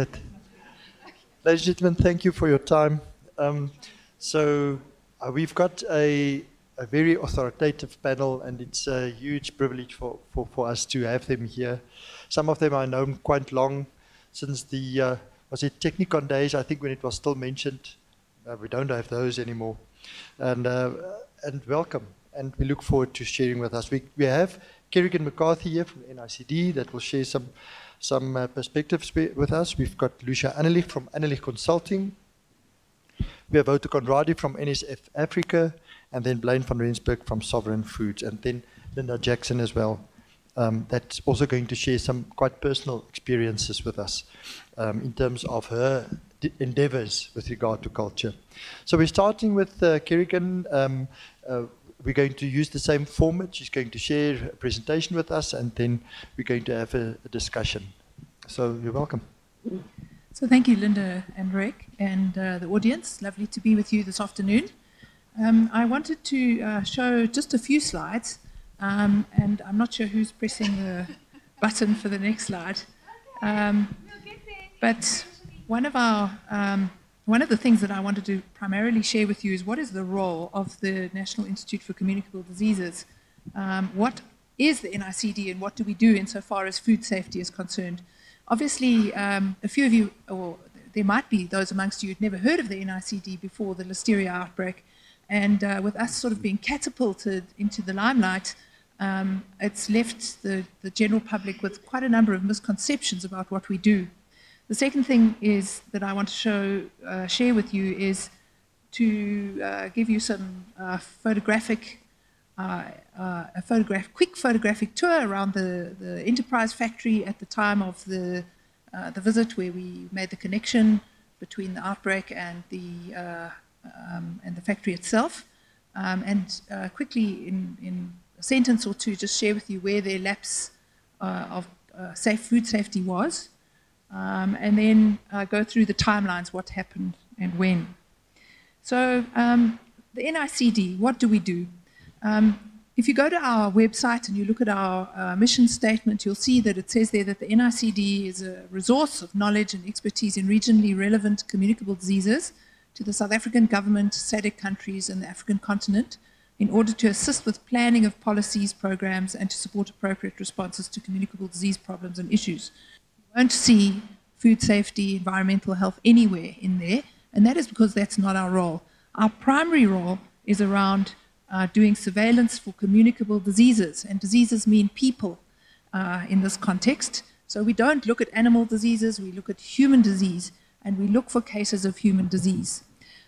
that. Ladies and gentlemen, thank you for your time. Um, so uh, we've got a, a very authoritative panel, and it's a huge privilege for, for, for us to have them here. Some of them I know quite long, since the uh, was it Technikon days? I think when it was still mentioned. Uh, we don't have those anymore. And uh, and welcome, and we look forward to sharing with us. We we have Kerrigan McCarthy here from NICD that will share some some uh, perspectives with us. We've got Lucia Anelich from Anelich Consulting. We have Wouter Conradie from NSF Africa, and then Blaine van Rensburg from Sovereign Foods, and then Linda Jackson as well. Um, that's also going to share some quite personal experiences with us um, in terms of her endeavors with regard to culture. So we're starting with uh, Kerrigan. Um, uh, we're going to use the same format. She's going to share a presentation with us, and then we're going to have a, a discussion. So you're welcome. So thank you, Linda and Ryk, and uh, the audience. Lovely to be with you this afternoon. Um, I wanted to uh, show just a few slides, um, and I'm not sure who's pressing the button for the next slide. Um, but one of our um, one of the things that I wanted to primarily share with you is what is the role of the National Institute for Communicable Diseases? Um, what is the NICD and what do we do insofar as food safety is concerned? Obviously, um, a few of you, or there might be those amongst you who'd never heard of the NICD before the Listeria outbreak. And uh, with us sort of being catapulted into the limelight, um, it's left the, the general public with quite a number of misconceptions about what we do. The second thing is that I want to show, uh, share with you is to uh, give you some uh, photographic, uh, uh, a photograph, quick photographic tour around the, the enterprise factory at the time of the, uh, the visit where we made the connection between the outbreak and the, um, and the factory itself. Um, and quickly, in, in a sentence or two, just share with you where their lapse of safe food safety was um, and then uh, go through the timelines, what happened and when. So um, the NICD, what do we do? Um, if you go to our website and you look at our uh, mission statement, you'll see that it says there that the NICD is a resource of knowledge and expertise in regionally relevant communicable diseases to the South African government, SADC countries, and the African continent in order to assist with planning of policies, programs, and to support appropriate responses to communicable disease problems and issues won't see food safety, environmental health anywhere in there, and that is because that's not our role. Our primary role is around uh, doing surveillance for communicable diseases, and diseases mean people uh, in this context. So we don't look at animal diseases, we look at human disease, and we look for cases of human disease.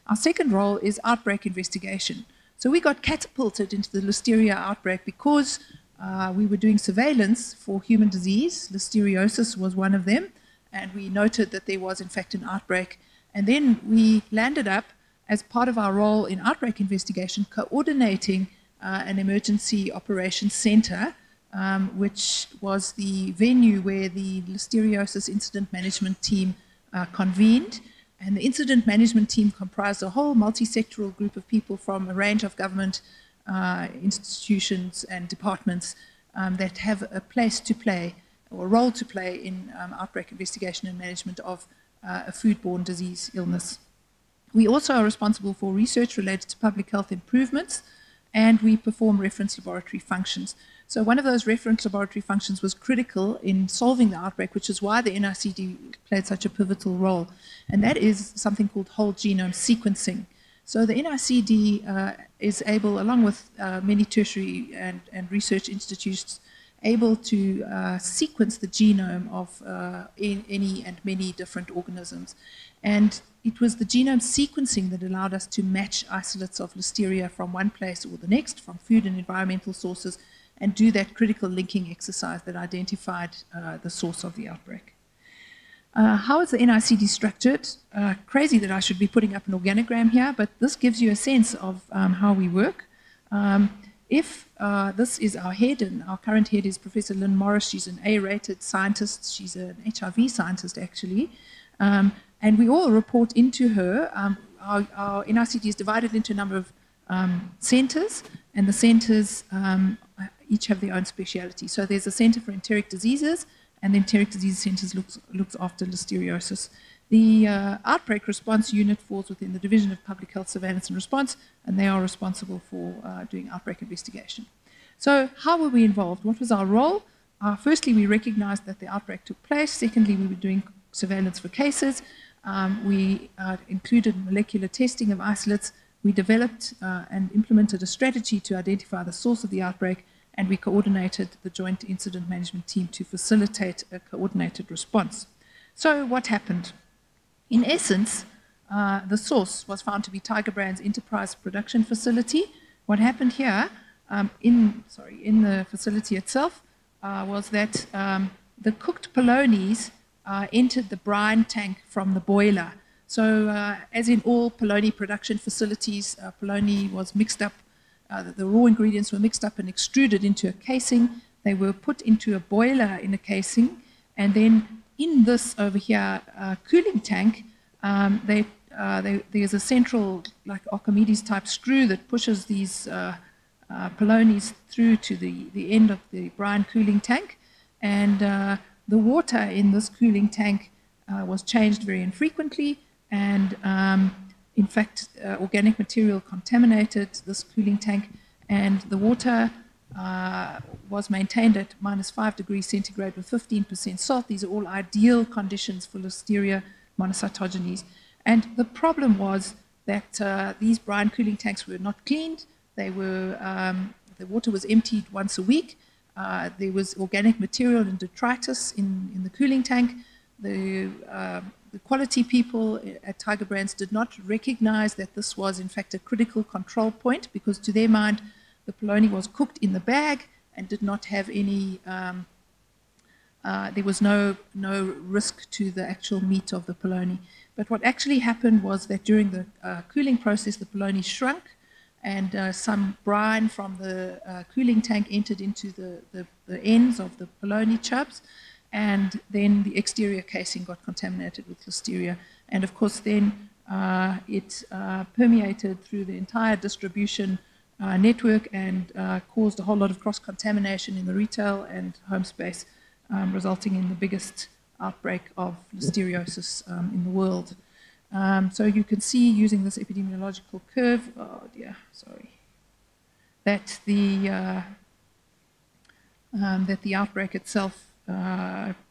Our second role is outbreak investigation. So we got catapulted into the Listeria outbreak because uh, we were doing surveillance for human disease. Listeriosis was one of them, and we noted that there was, in fact, an outbreak. And then we landed up, as part of our role in outbreak investigation, coordinating uh, an emergency operations center, um, which was the venue where the listeriosis incident management team uh, convened. And the incident management team comprised a whole multi-sectoral group of people from a range of government uh, institutions and departments um, that have a place to play or a role to play in um, outbreak investigation and management of uh, a foodborne disease illness. We also are responsible for research related to public health improvements and we perform reference laboratory functions. So one of those reference laboratory functions was critical in solving the outbreak, which is why the NICD played such a pivotal role. And that is something called whole genome sequencing. So the NICD uh, is able, along with uh, many tertiary and, and research institutes, able to uh, sequence the genome of uh, any and many different organisms. And it was the genome sequencing that allowed us to match isolates of listeria from one place or the next, from food and environmental sources, and do that critical linking exercise that identified uh, the source of the outbreak. Uh, how is the NICD structured? Uh, crazy that I should be putting up an organogram here, but this gives you a sense of um, how we work. Um, if uh, this is our head, and our current head is Professor Lynn Morris, she's an A-rated scientist, she's an HIV scientist actually, um, and we all report into her. Um, our, our, NICD is divided into a number of um, centers, and the centers um, each have their own speciality. So there's a center for enteric diseases, and the enteric disease centers looks, looks after listeriosis. The uh, outbreak response unit falls within the Division of Public Health Surveillance and Response, and they are responsible for uh, doing outbreak investigation. So, how were we involved? What was our role? Uh, firstly, we recognized that the outbreak took place. Secondly, we were doing surveillance for cases. Um, we uh, included molecular testing of isolates. We developed uh, and implemented a strategy to identify the source of the outbreak, and we coordinated the joint incident management team to facilitate a coordinated response. So, what happened? In essence, uh, the source was found to be Tiger Brands Enterprise Production Facility. What happened here um, in, sorry, in the facility itself uh, was that um, the cooked polonies uh, entered the brine tank from the boiler. So, uh, as in all polony production facilities, uh, polony was mixed up, uh, the, raw ingredients were mixed up and extruded into a casing. They were put into a boiler in a casing, and then in this over here uh, cooling tank, um, they, uh, they, there's a central, like Archimedes type screw that pushes these uh, uh, polonies through to the, the end of the brine cooling tank. And uh, the water in this cooling tank was changed very infrequently. And um, in fact, organic material contaminated this cooling tank. And the water uh, was maintained at minus 5 degrees centigrade with 15% salt. These are all ideal conditions for Listeria monocytogenes. And the problem was that uh, these brine cooling tanks were not cleaned. They were, um, the water was emptied once a week. Uh, there was organic material and detritus in, in the cooling tank. The, uh, the quality people at Tiger Brands did not recognize that this was, in fact, a critical control point because, to their mind, the polony was cooked in the bag and did not have any, um, uh, there was no, no risk to the actual meat of the polony. But what actually happened was that during the uh, cooling process, the polony shrunk and uh, some brine from the uh, cooling tank entered into the, the, the, ends of the polony chubs, and then the exterior casing got contaminated with listeria. And of course, then uh, it uh, permeated through the entire distribution uh, network and uh, caused a whole lot of cross contamination in the retail and home space, um, resulting in the biggest outbreak of listeriosis um, in the world. Um, so you can see using this epidemiological curve, oh dear, sorry, that the uh, um, that the outbreak itself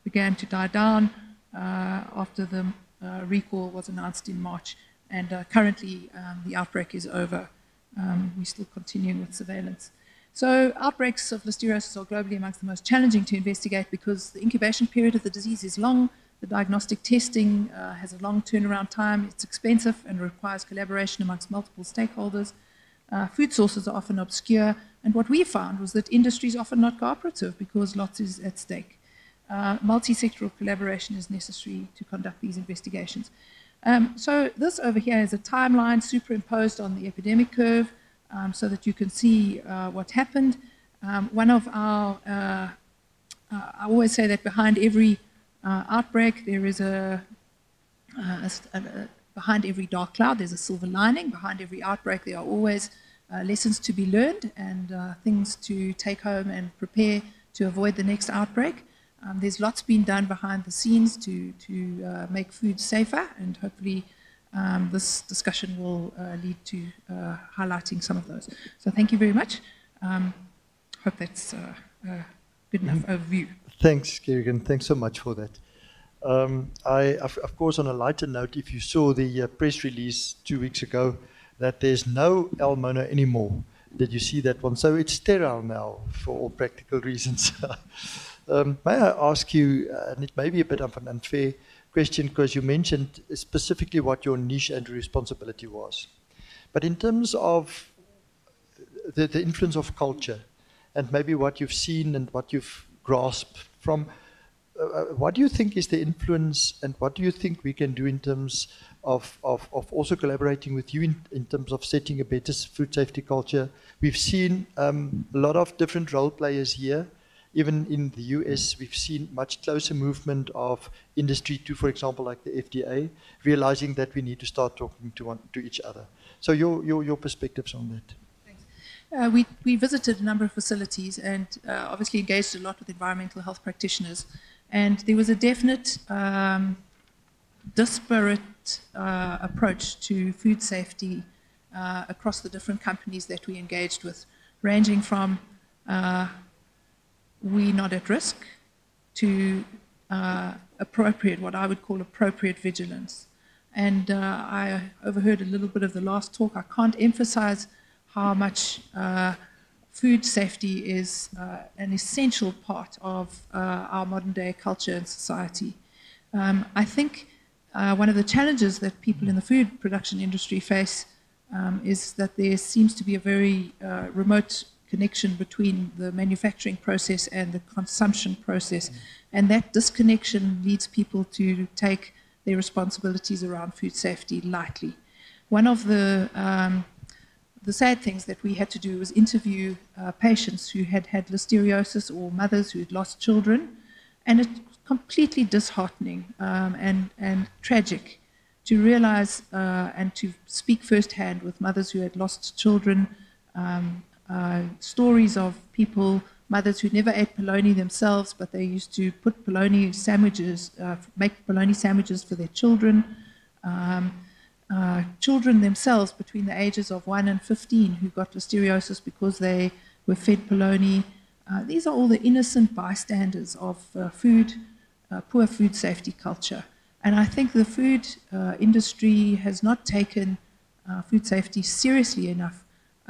began to die down uh, after the uh, recall was announced in March, and currently um, the outbreak is over um, we're still continuing with surveillance. So outbreaks of listeriosis are globally amongst the most challenging to investigate because the incubation period of the disease is long, the diagnostic testing uh, has a long turnaround time, it's expensive and requires collaboration amongst multiple stakeholders. Uh, food sources are often obscure, and what we found was that industry is often not cooperative because lots is at stake. Uh, multi-sectoral collaboration is necessary to conduct these investigations. Um, so this over here is a timeline superimposed on the epidemic curve um, so that you can see uh, what happened. Um, one of our, uh, uh, I always say that behind every uh, outbreak there is a, uh, a, a, behind every dark cloud there's a silver lining. Behind every outbreak there are always lessons to be learned and things to take home and prepare to avoid the next outbreak. Um, there's lots being done behind the scenes to, to uh, make food safer, and hopefully um, this discussion will uh, lead to uh, highlighting some of those. So thank you very much. Um, hope that's uh, a good enough mm-hmm. overview. Thanks, Kerrigan. Thanks so much for that. Um, I, of, of, course, on a lighter note, if you saw the uh, press release two weeks ago that there's no L. mono anymore, did you see that one? So it's sterile now for all practical reasons. Um, may I ask you, uh, and it may be a bit of an unfair question because you mentioned specifically what your niche and responsibility was. But in terms of the, the influence of culture and maybe what you've seen and what you've grasped from, uh, uh, what do you think is the influence and what do you think we can do in terms of, of, of also collaborating with you in, in terms of setting a better food safety culture? We've seen um, a lot of different role players here even in the US, we've seen much closer movement of industry to, for example, like the FDA, realizing that we need to start talking to, one, to each other. So your, your, your perspectives on that. Uh, we, we visited a number of facilities and uh, obviously engaged a lot with environmental health practitioners. And there was a definite um, disparate uh, approach to food safety uh, across the different companies that we engaged with, ranging from uh, we not at risk to uh, appropriate, what I would call appropriate vigilance. And uh, I overheard a little bit of the last talk. I can't emphasize how much uh, food safety is uh, an essential part of uh, our modern day culture and society. Um, I think uh, one of the challenges that people in the food production industry face um, is that there seems to be a very remote connection between the manufacturing process and the consumption process. And that disconnection leads people to take their responsibilities around food safety lightly. One of the um, the sad things that we had to do was interview uh, patients who had had listeriosis or mothers who had lost children, and it's completely disheartening um, and, and tragic to realize uh, and to speak firsthand with mothers who had lost children, um, uh, stories of people, mothers who never ate polony themselves, but they used to put polony sandwiches, uh, make polony sandwiches for their children. Um, uh, children themselves between the ages of 1 and 15 who got listeriosis because they were fed polony. Uh, these are all the innocent bystanders of uh, food, poor food safety culture. And I think the food industry has not taken food safety seriously enough.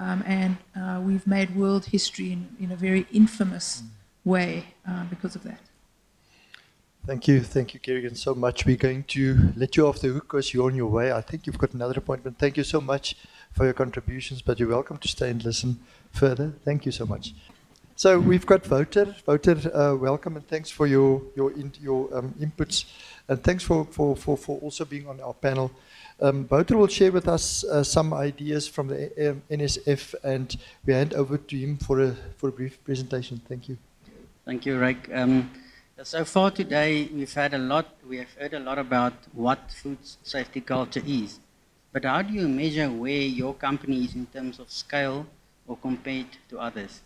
Um, and we've made world history in, in a very infamous way because of that. Thank you. Thank you, Kerrigan, so much. We're going to let you off the hook because you're on your way. I think you've got another appointment. Thank you so much for your contributions, but you're welcome to stay and listen further. Thank you so much. So we've got Wouter. Wouter, uh, welcome and thanks for your your in, your um, inputs, and thanks for, for, for, for also being on our panel. Um, Wouter will share with us uh, some ideas from the um, NSF, and we hand over to him for a for a brief presentation. Thank you. Thank you, Ryk. Um, so far today, we've had a lot, we have heard a lot about what food safety culture is. But how do you measure where your company is in terms of scale or compared to others?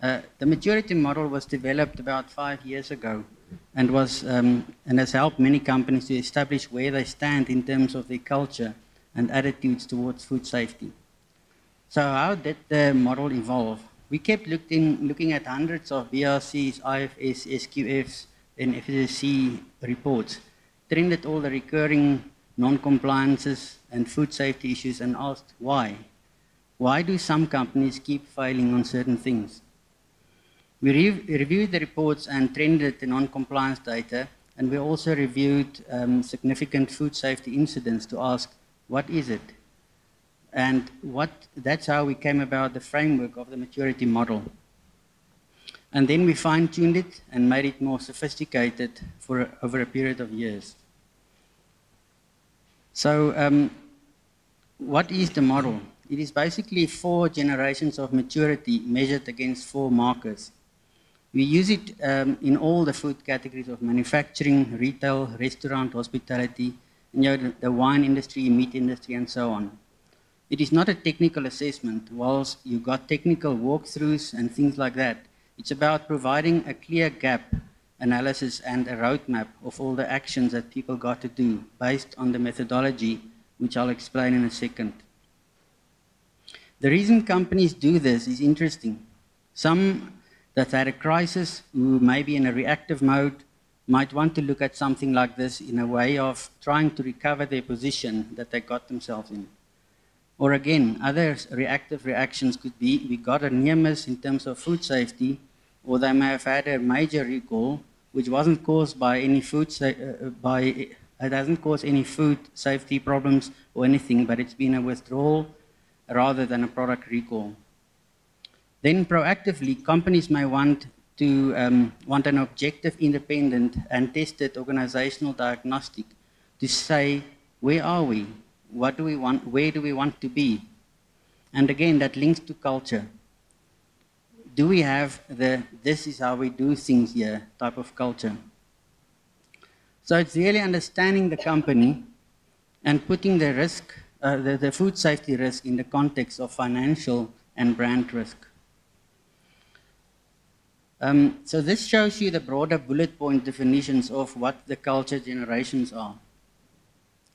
Uh, the maturity model was developed about five years ago and, was, um, and has helped many companies to establish where they stand in terms of their culture and attitudes towards food safety. So how did the model evolve? we kept looking, looking at hundreds of BRCs, IFS, SQFs, and FSSC reports, trended all the recurring non-compliances and food safety issues and asked why. Why do some companies keep failing on certain things? We re reviewed the reports and trended the non-compliance data, and we also reviewed um, significant food safety incidents to ask, what is it? And what, that's how we came about the framework of the maturity model. And then we fine-tuned it and made it more sophisticated for over a period of years. So um, what is the model? It is basically four generations of maturity measured against four markers. We use it um, in all the food categories of manufacturing, retail, restaurant, hospitality, you know, the, the wine industry, meat industry, and so on. It is not a technical assessment. Whilst you got technical walkthroughs and things like that, it's about providing a clear gap analysis and a roadmap of all the actions that people got to do based on the methodology, which I'll explain in a second. The reason companies do this is interesting. Some that had a crisis, who may be in a reactive mode, might want to look at something like this in a way of trying to recover their position that they got themselves in. Or again, other reactive reactions could be we got a near miss in terms of food safety, or they may have had a major recall, which wasn't caused by any food uh, uh, by it doesn't cause any food safety problems or anything, but it's been a withdrawal rather than a product recall. Then proactively, companies may want to um, want an objective, independent, and tested organizational diagnostic to say, where are we? what do we want, where do we want to be? And again, that links to culture. Do we have the this is how we do things here type of culture? So it's really understanding the company and putting the risk, uh, the, the food safety risk in the context of financial and brand risk. Um, so this shows you the broader bullet point definitions of what the culture generations are.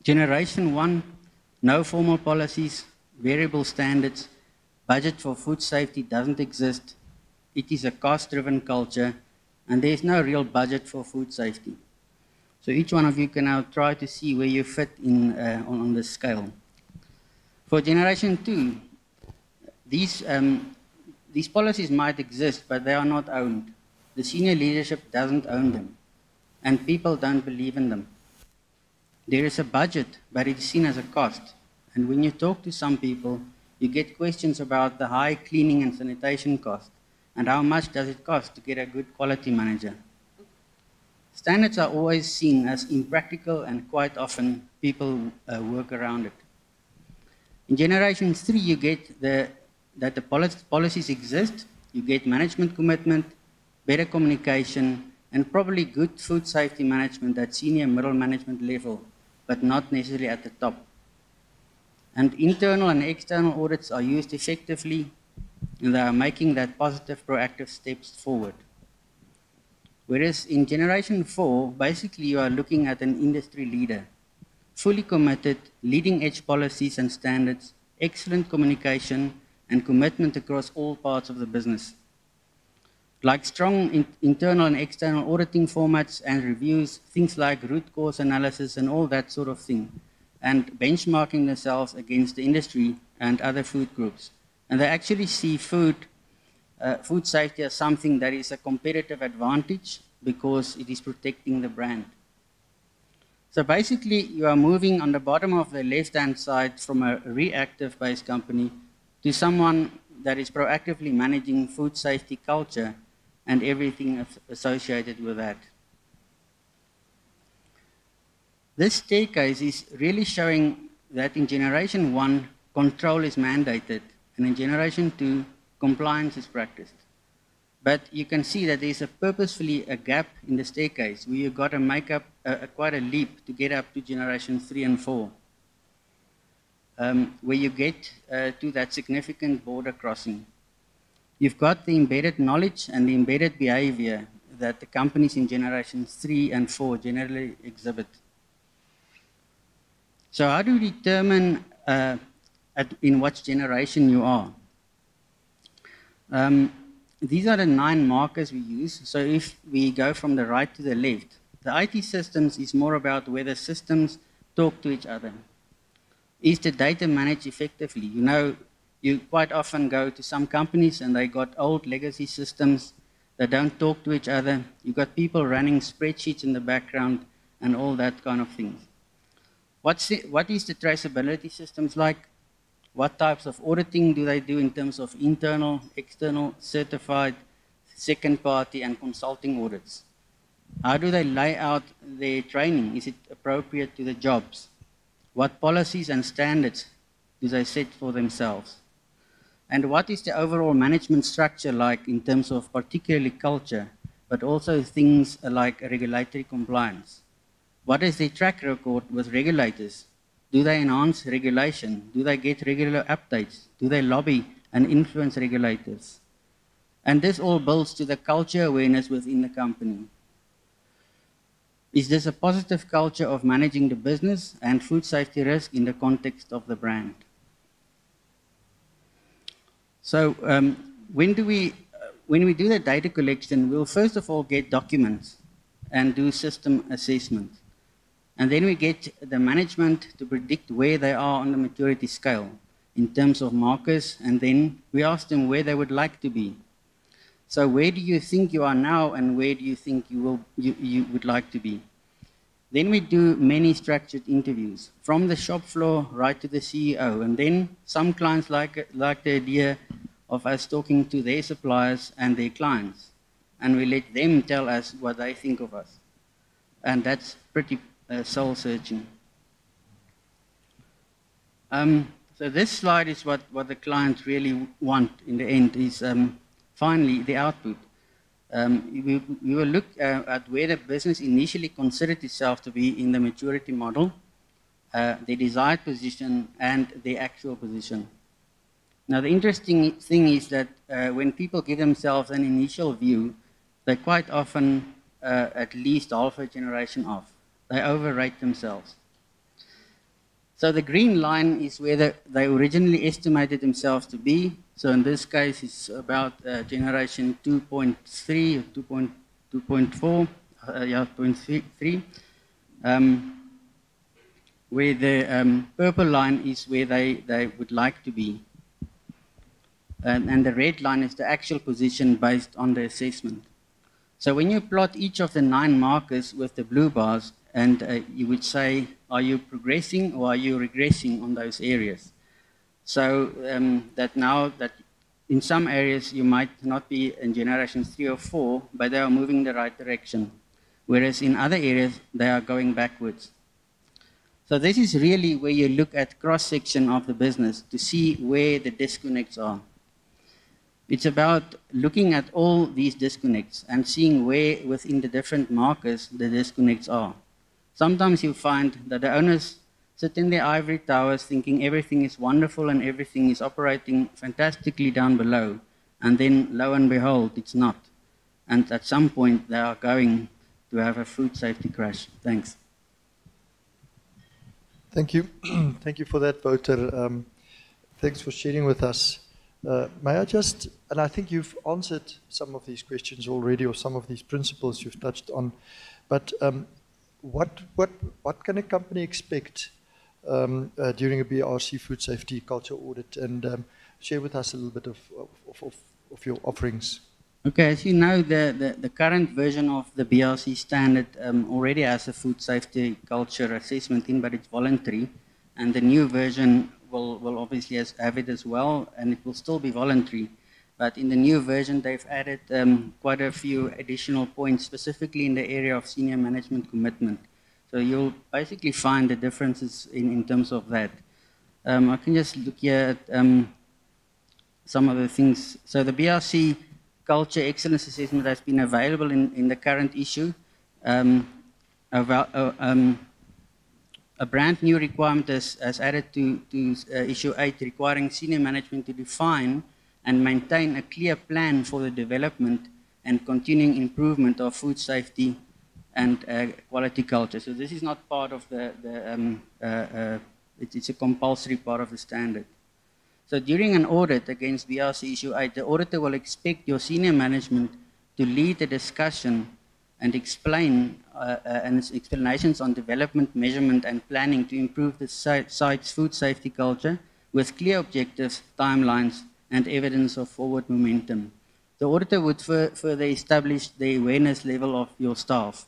Generation one, no formal policies, variable standards, budget for food safety doesn't exist. It is a cost-driven culture, and there is no real budget for food safety. So each one of you can now try to see where you fit in uh, on, on this scale. For generation two, these um, these policies might exist, but they are not owned. The senior leadership doesn't own them, and people don't believe in them. There is a budget, but it is seen as a cost. And when you talk to some people, you get questions about the high cleaning and sanitation cost and how much does it cost to get a good quality manager. Standards are always seen as impractical, and quite often people uh, work around it. In generation three, you get the that the policies exist, you get management commitment, better communication, and probably good food safety management at senior middle management level, but not necessarily at the top. And internal and external audits are used effectively, and they are making that positive, proactive steps forward. Whereas in generation four, basically you are looking at an industry leader, fully committed, leading edge policies and standards, excellent communication, and commitment across all parts of the business. Like strong in internal and external auditing formats and reviews, things like root cause analysis and all that sort of thing, and benchmarking themselves against the industry and other food groups. And they actually see food, uh, food safety as something that is a competitive advantage because it is protecting the brand. So basically, you are moving on the bottom of the left-hand side from a reactive-based company to someone that is proactively managing food safety culture and everything associated with that. This staircase is really showing that in generation one, control is mandated, and in generation two, compliance is practiced. But you can see that there's a purposefully a gap in the staircase where you've got to make up a, a, quite a leap to get up to generation three and four um, where you get uh, to that significant border crossing. You've got the embedded knowledge and the embedded behavior that the companies in generation three and four generally exhibit. So how do you determine uh, at, in what generation you are? Um, these are the nine markers we use. So if we go from the right to the left, the IT systems is more about whether systems talk to each other. Is the data managed effectively? You know, you quite often go to some companies and they got old legacy systems that don't talk to each other. You've got people running spreadsheets in the background and all that kind of things. What's the, what is the traceability systems like? What types of auditing do they do in terms of internal, external, certified, second party, and consulting audits? How do they lay out their training? Is it appropriate to the jobs? What policies and standards do they set for themselves? And what is the overall management structure like in terms of particularly culture, but also things like regulatory compliance? What is the track record with regulators? Do they enhance regulation? Do they get regular updates? Do they lobby and influence regulators? And this all builds to the culture awareness within the company. Is this a positive culture of managing the business and food safety risk in the context of the brand? So um, when, do we, uh, when we do the data collection, we'll first of all get documents and do system assessment. And then we get the management to predict where they are on the maturity scale in terms of markers, and then we ask them where they would like to be. So where do you think you are now and where do you think you, will, you, you would like to be? Then we do many structured interviews from the shop floor right to the CEO. And then some clients like, like the idea of us talking to their suppliers and their clients. And we let them tell us what they think of us. And that's pretty uh, soul searching. Um, so this slide is what, what the clients really want in the end is um, Finally, the output. Um, we, we, will look uh, at where the business initially considered itself to be in the maturity model, uh, the desired position, and the actual position. Now, the interesting thing is that uh, when people give themselves an initial view, they're quite often uh, at least half a generation off. They overrate themselves. So the green line is where the, they originally estimated themselves to be. So in this case, it's about uh, generation 2.3 or 2.4, uh, yeah, 0.3. Um, where the um, purple line is where they, they would like to be. And, and the red line is the actual position based on the assessment. So when you plot each of the nine markers with the blue bars, and uh, you would say, are you progressing or are you regressing on those areas? So um, that now that in some areas you might not be in generation three or four, but they are moving the right direction. Whereas in other areas, they are going backwards. So this is really where you look at cross-section of the business to see where the disconnects are. It's about looking at all these disconnects and seeing where within the different markers the disconnects are. Sometimes you find that the owners sit in their ivory towers thinking everything is wonderful and everything is operating fantastically down below. And then, lo and behold, it's not. And at some point, they are going to have a food safety crash. Thanks. Thank you. Thank you for that, Wouter. Um, thanks for sharing with us. Uh, may I just, and I think you've answered some of these questions already, or some of these principles you've touched on, but um, what, what, what can a company expect um, uh, during a BRC food safety culture audit? And um, share with us a little bit of, of, of, of, your offerings. Okay, as you know, the, the, the current version of the BRC standard um, already has a food safety culture assessment in, but it's voluntary. And the new version will, will obviously have it as well, and it will still be voluntary. But in the new version, they've added um, quite a few additional points, specifically in the area of senior management commitment. So you'll basically find the differences in, in terms of that. Um, I can just look here at um, some of the things. So the BRC Culture Excellence Assessment has been available in, in the current issue. Um, uh, um, a brand new requirement has, has added to, to uh, issue 8 requiring senior management to define and maintain a clear plan for the development and continuing improvement of food safety and uh, quality culture. So this is not part of the, the um, uh, uh, it, it's a compulsory part of the standard. So during an audit against BRC issue 8, the auditor will expect your senior management to lead the discussion and explain uh, uh, and explanations on development, measurement and planning to improve the site's food safety culture with clear objectives, timelines and evidence of forward momentum. The auditor would further establish the awareness level of your staff.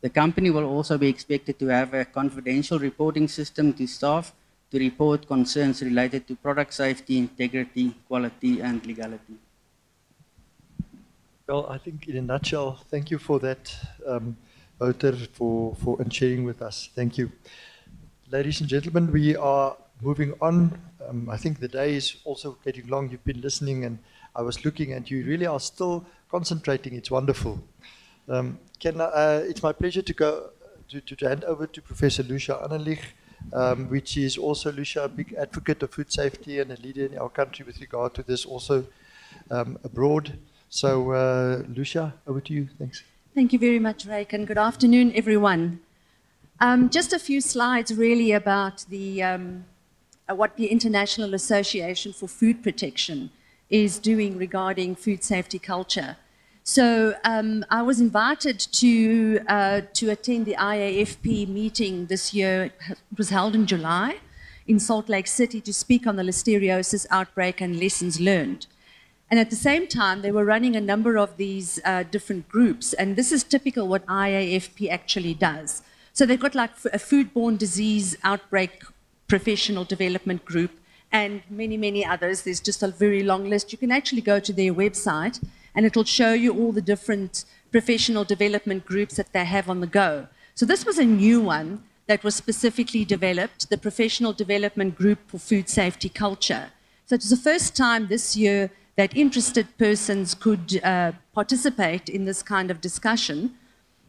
The company will also be expected to have a confidential reporting system to staff to report concerns related to product safety, integrity, quality, and legality. Well, I think in a nutshell, thank you for that, um, for, for sharing with us. Thank you. Ladies and gentlemen, we are moving on, um, I think the day is also getting long. You've been listening, and I was looking, and you really are still concentrating. It's wonderful. Um, can I, uh, it's my pleasure to go to, to hand over to Professor Lucia Anelich, um, which is also Lucia, a big advocate of food safety and a leader in our country with regard to this, also um, abroad. So, uh, Lucia, over to you. Thanks. Thank you very much, Ryk, and good afternoon, everyone. Um, just a few slides, really, about the um, what the International Association for Food Protection is doing regarding food safety culture. So um, I was invited to, uh, to attend the IAFP meeting this year. It was held in July in Salt Lake City to speak on the listeriosis outbreak and lessons learned. And at the same time, they were running a number of these uh, different groups. And this is typical what IAFP actually does. So they've got like a foodborne disease outbreak professional development group, and many, many others. There's just a very long list. You can actually go to their website, and it'll show you all the different professional development groups that they have on the go. So this was a new one that was specifically developed, the Professional Development Group for Food Safety Culture. So it was the first time this year that interested persons could uh, participate in this kind of discussion.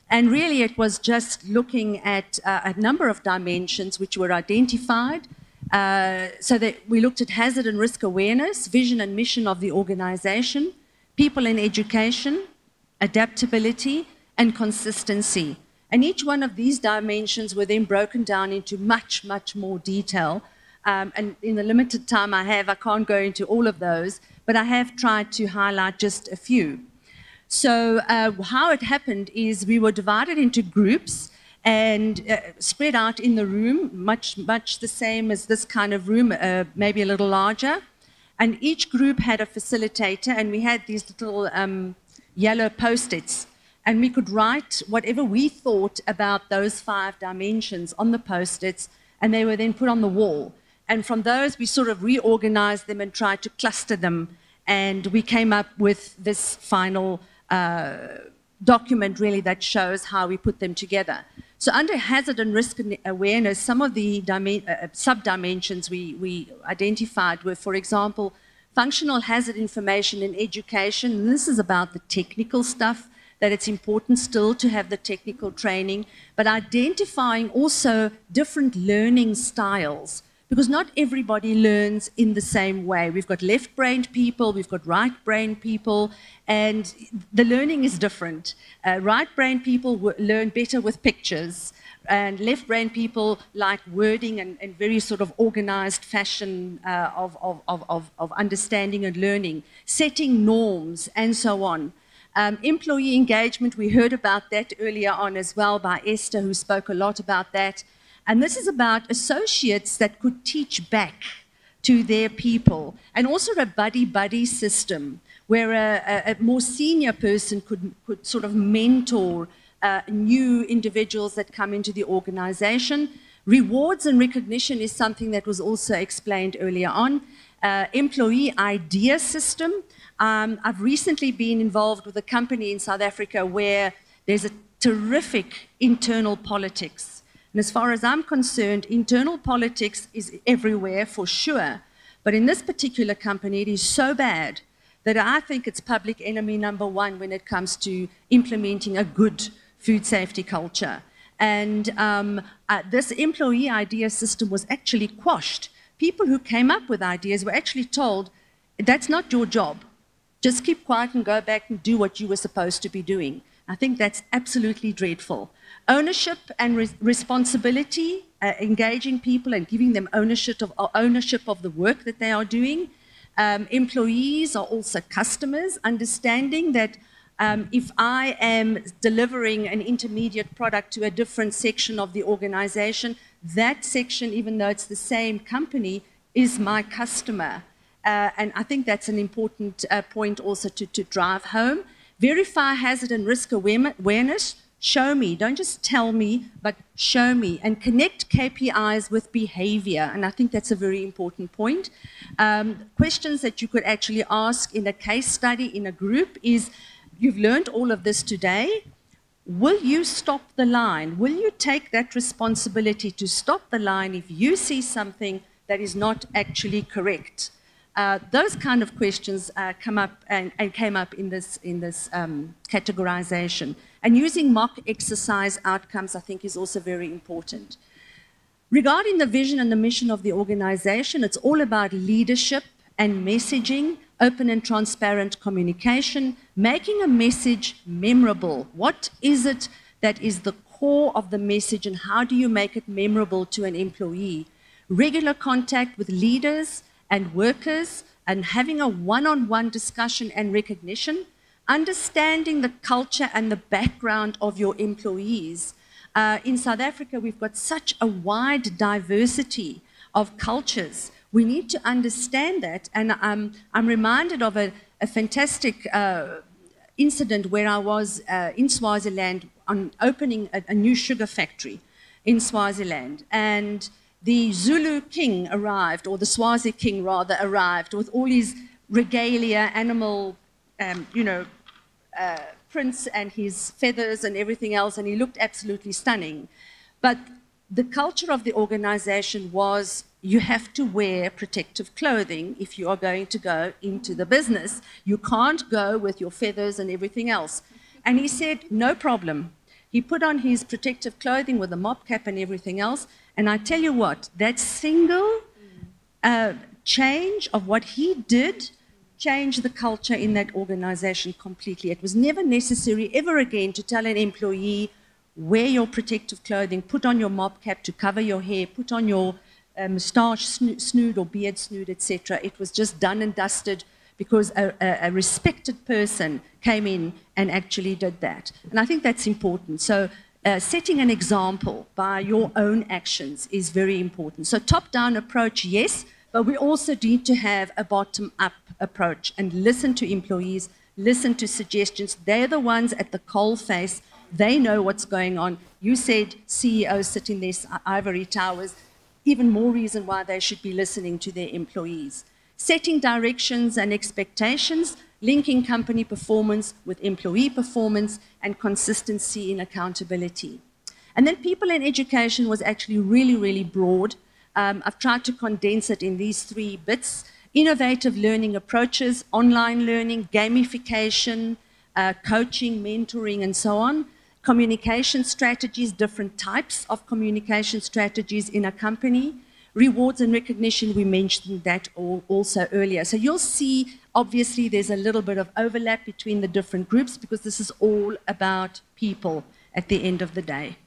And really, it was just looking at uh, a number of dimensions which were identified. Uh, so that we looked at hazard and risk awareness, vision and mission of the organization, people in education, adaptability, and consistency. And each one of these dimensions were then broken down into much, much more detail. Um, and in the limited time I have, I can't go into all of those, but I have tried to highlight just a few. So, uh, how it happened is we were divided into groups and uh, spread out in the room, much, much the same as this kind of room, uh, maybe a little larger. And each group had a facilitator, and we had these little um, yellow post its. And we could write whatever we thought about those five dimensions on the post its, and they were then put on the wall. And from those, we sort of reorganized them and tried to cluster them. And we came up with this final uh, document, really, that shows how we put them together. So under hazard and risk awareness, some of the uh, uh, sub-dimensions we, we identified were, for example, functional hazard information in education. And this is about the technical stuff, that it's important still to have the technical training, but identifying also different learning styles because not everybody learns in the same way. We've got left brained people, we've got right brained people, and the learning is different. Uh, right brained people learn better with pictures, and left brained people like wording and, and, very sort of organized fashion uh, of, of, of, of, understanding and learning, setting norms, and so on. Um, employee engagement, we heard about that earlier on as well by Esther, who spoke a lot about that. And this is about associates that could teach back to their people, and also a buddy buddy system where a, a, more senior person could, could sort of mentor uh, new individuals that come into the organization. Rewards and recognition is something that was also explained earlier on. Uh, employee idea system. Um, I've recently been involved with a company in South Africa where there's a terrific internal politics and as far as I'm concerned, internal politics is everywhere for sure. But in this particular company, it is so bad that I think it's public enemy number one when it comes to implementing a good food safety culture. And um, uh, this employee idea system was actually quashed. People who came up with ideas were actually told, that's not your job. Just keep quiet and go back and do what you were supposed to be doing. I think that's absolutely dreadful. Ownership and re responsibility, uh, engaging people and giving them ownership of, uh, ownership of the work that they are doing. Um, employees are also customers, understanding that um, if I am delivering an intermediate product to a different section of the organization, that section, even though it's the same company, is my customer. Uh, and I think that's an important uh, point also to, to drive home. Verify hazard and risk awareness Show me. Don't just tell me, but show me. And connect KPIs with behavior. And I think that's a very important point. Um, questions that you could actually ask in a case study in a group is you've learned all of this today. Will you stop the line? Will you take that responsibility to stop the line if you see something that is not actually correct? Uh, those kind of questions uh, come up and, and, came up in this, in this um, categorization. And using mock exercise outcomes, I think, is also very important. Regarding the vision and the mission of the organization, it's all about leadership and messaging, open and transparent communication, making a message memorable. What is it that is the core of the message, and how do you make it memorable to an employee? Regular contact with leaders and workers, and having a one on one discussion and recognition understanding the culture and the background of your employees. Uh, in South Africa, we've got such a wide diversity of cultures. We need to understand that. And um, I'm reminded of a, a fantastic uh, incident where I was uh, in Swaziland on opening a, a, new sugar factory in Swaziland. And the Zulu king arrived, or the Swazi king rather, arrived with all his regalia, animal um, you know, uh, prince and his feathers and everything else, and he looked absolutely stunning. But the culture of the organization was you have to wear protective clothing if you are going to go into the business. You can't go with your feathers and everything else. And he said, no problem. He put on his protective clothing with a mop cap and everything else. And I tell you what, that single uh, change of what he did changed the culture in that organization completely. It was never necessary ever again to tell an employee, wear your protective clothing, put on your mop cap to cover your hair, put on your uh, moustache snood or beard snood, etc. It was just done and dusted because a, a, a, respected person came in and actually did that. And I think that's important. So uh, setting an example by your own actions is very important. So top-down approach, yes, but we also need to have a bottom-up approach and listen to employees, listen to suggestions. They're the ones at the coal face. They know what's going on. You said CEOs sit in their ivory towers. Even more reason why they should be listening to their employees. Setting directions and expectations, linking company performance with employee performance, and consistency in accountability. And then people in education was actually really, really broad. Um, I've tried to condense it in these three bits innovative learning approaches, online learning, gamification, uh, coaching, mentoring, and so on. Communication strategies, different types of communication strategies in a company. Rewards and recognition, we mentioned that all, also earlier. So you'll see, obviously, there's a little bit of overlap between the different groups because this is all about people at the end of the day.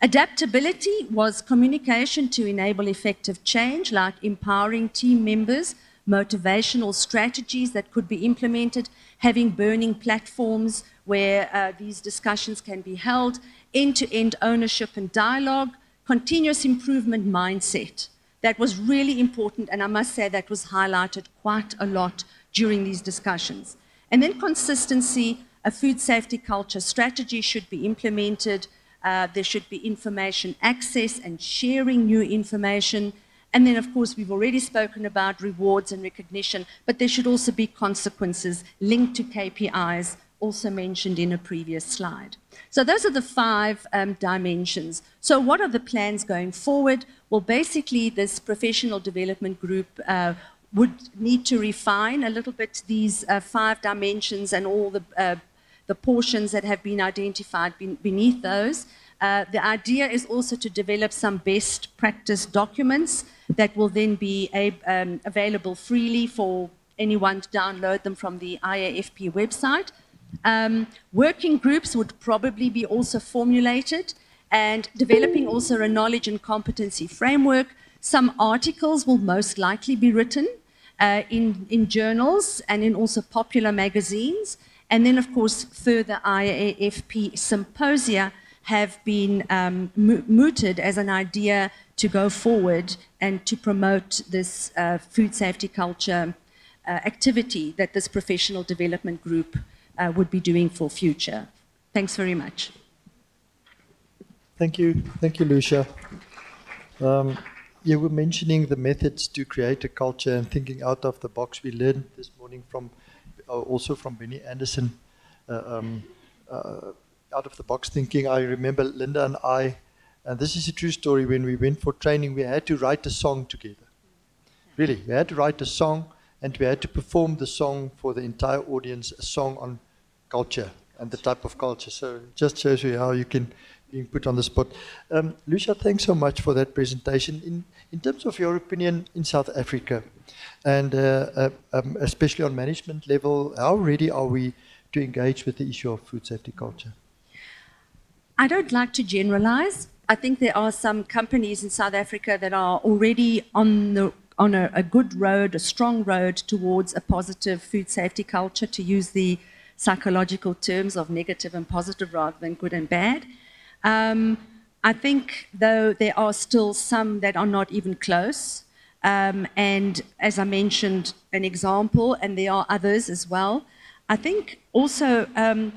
Adaptability was communication to enable effective change, like empowering team members, motivational strategies that could be implemented, having burning platforms where uh, these discussions can be held, end to end ownership and dialogue, continuous improvement mindset that was really important, and I must say that was highlighted quite a lot during these discussions. And then consistency, a food safety culture strategy should be implemented. Uh, there should be information access and sharing new information. And then, of course, we've already spoken about rewards and recognition, but there should also be consequences linked to KPIs, also mentioned in a previous slide. So those are the five um, dimensions. So what are the plans going forward? Well, basically, this professional development group uh, would need to refine a little bit these uh, five dimensions and all the, uh, the portions that have been identified beneath those. Uh, the idea is also to develop some best practice documents that will then be um, available freely for anyone to download them from the IAFP website. Um, working groups would probably be also formulated and developing also a knowledge and competency framework. Some articles will most likely be written uh, in, in journals and in also popular magazines. And then, of course, further IAFP symposia have been um, mooted as an idea to go forward and to promote this uh, food safety culture uh, activity that this professional development group uh, would be doing for future. Thanks very much. Thank you. Thank you, Lucia. Um, you were mentioning the methods to create a culture and thinking out of the box. We learned this morning from uh, also from Benny Anderson, uh, um, uh, out of the box thinking. I remember Linda and I, and this is a true story. When we went for training, we had to write a song together. Really, we had to write a song and we had to perform the song for the entire audience, a song on culture and the type of culture. So it just shows you how you can be put on the spot. Um, Lucia, thanks so much for that presentation. In, in terms of your opinion in South Africa, and uh, uh, um, especially on management level, how ready are we to engage with the issue of food safety culture? I don't like to generalize. I think there are some companies in South Africa that are already on the on a, a, good road, a strong road towards a positive food safety culture, to use the psychological terms of negative and positive rather than good and bad. Um, I think, though, there are still some that are not even close. Um, and as I mentioned, an example, and there are others as well. I think also um,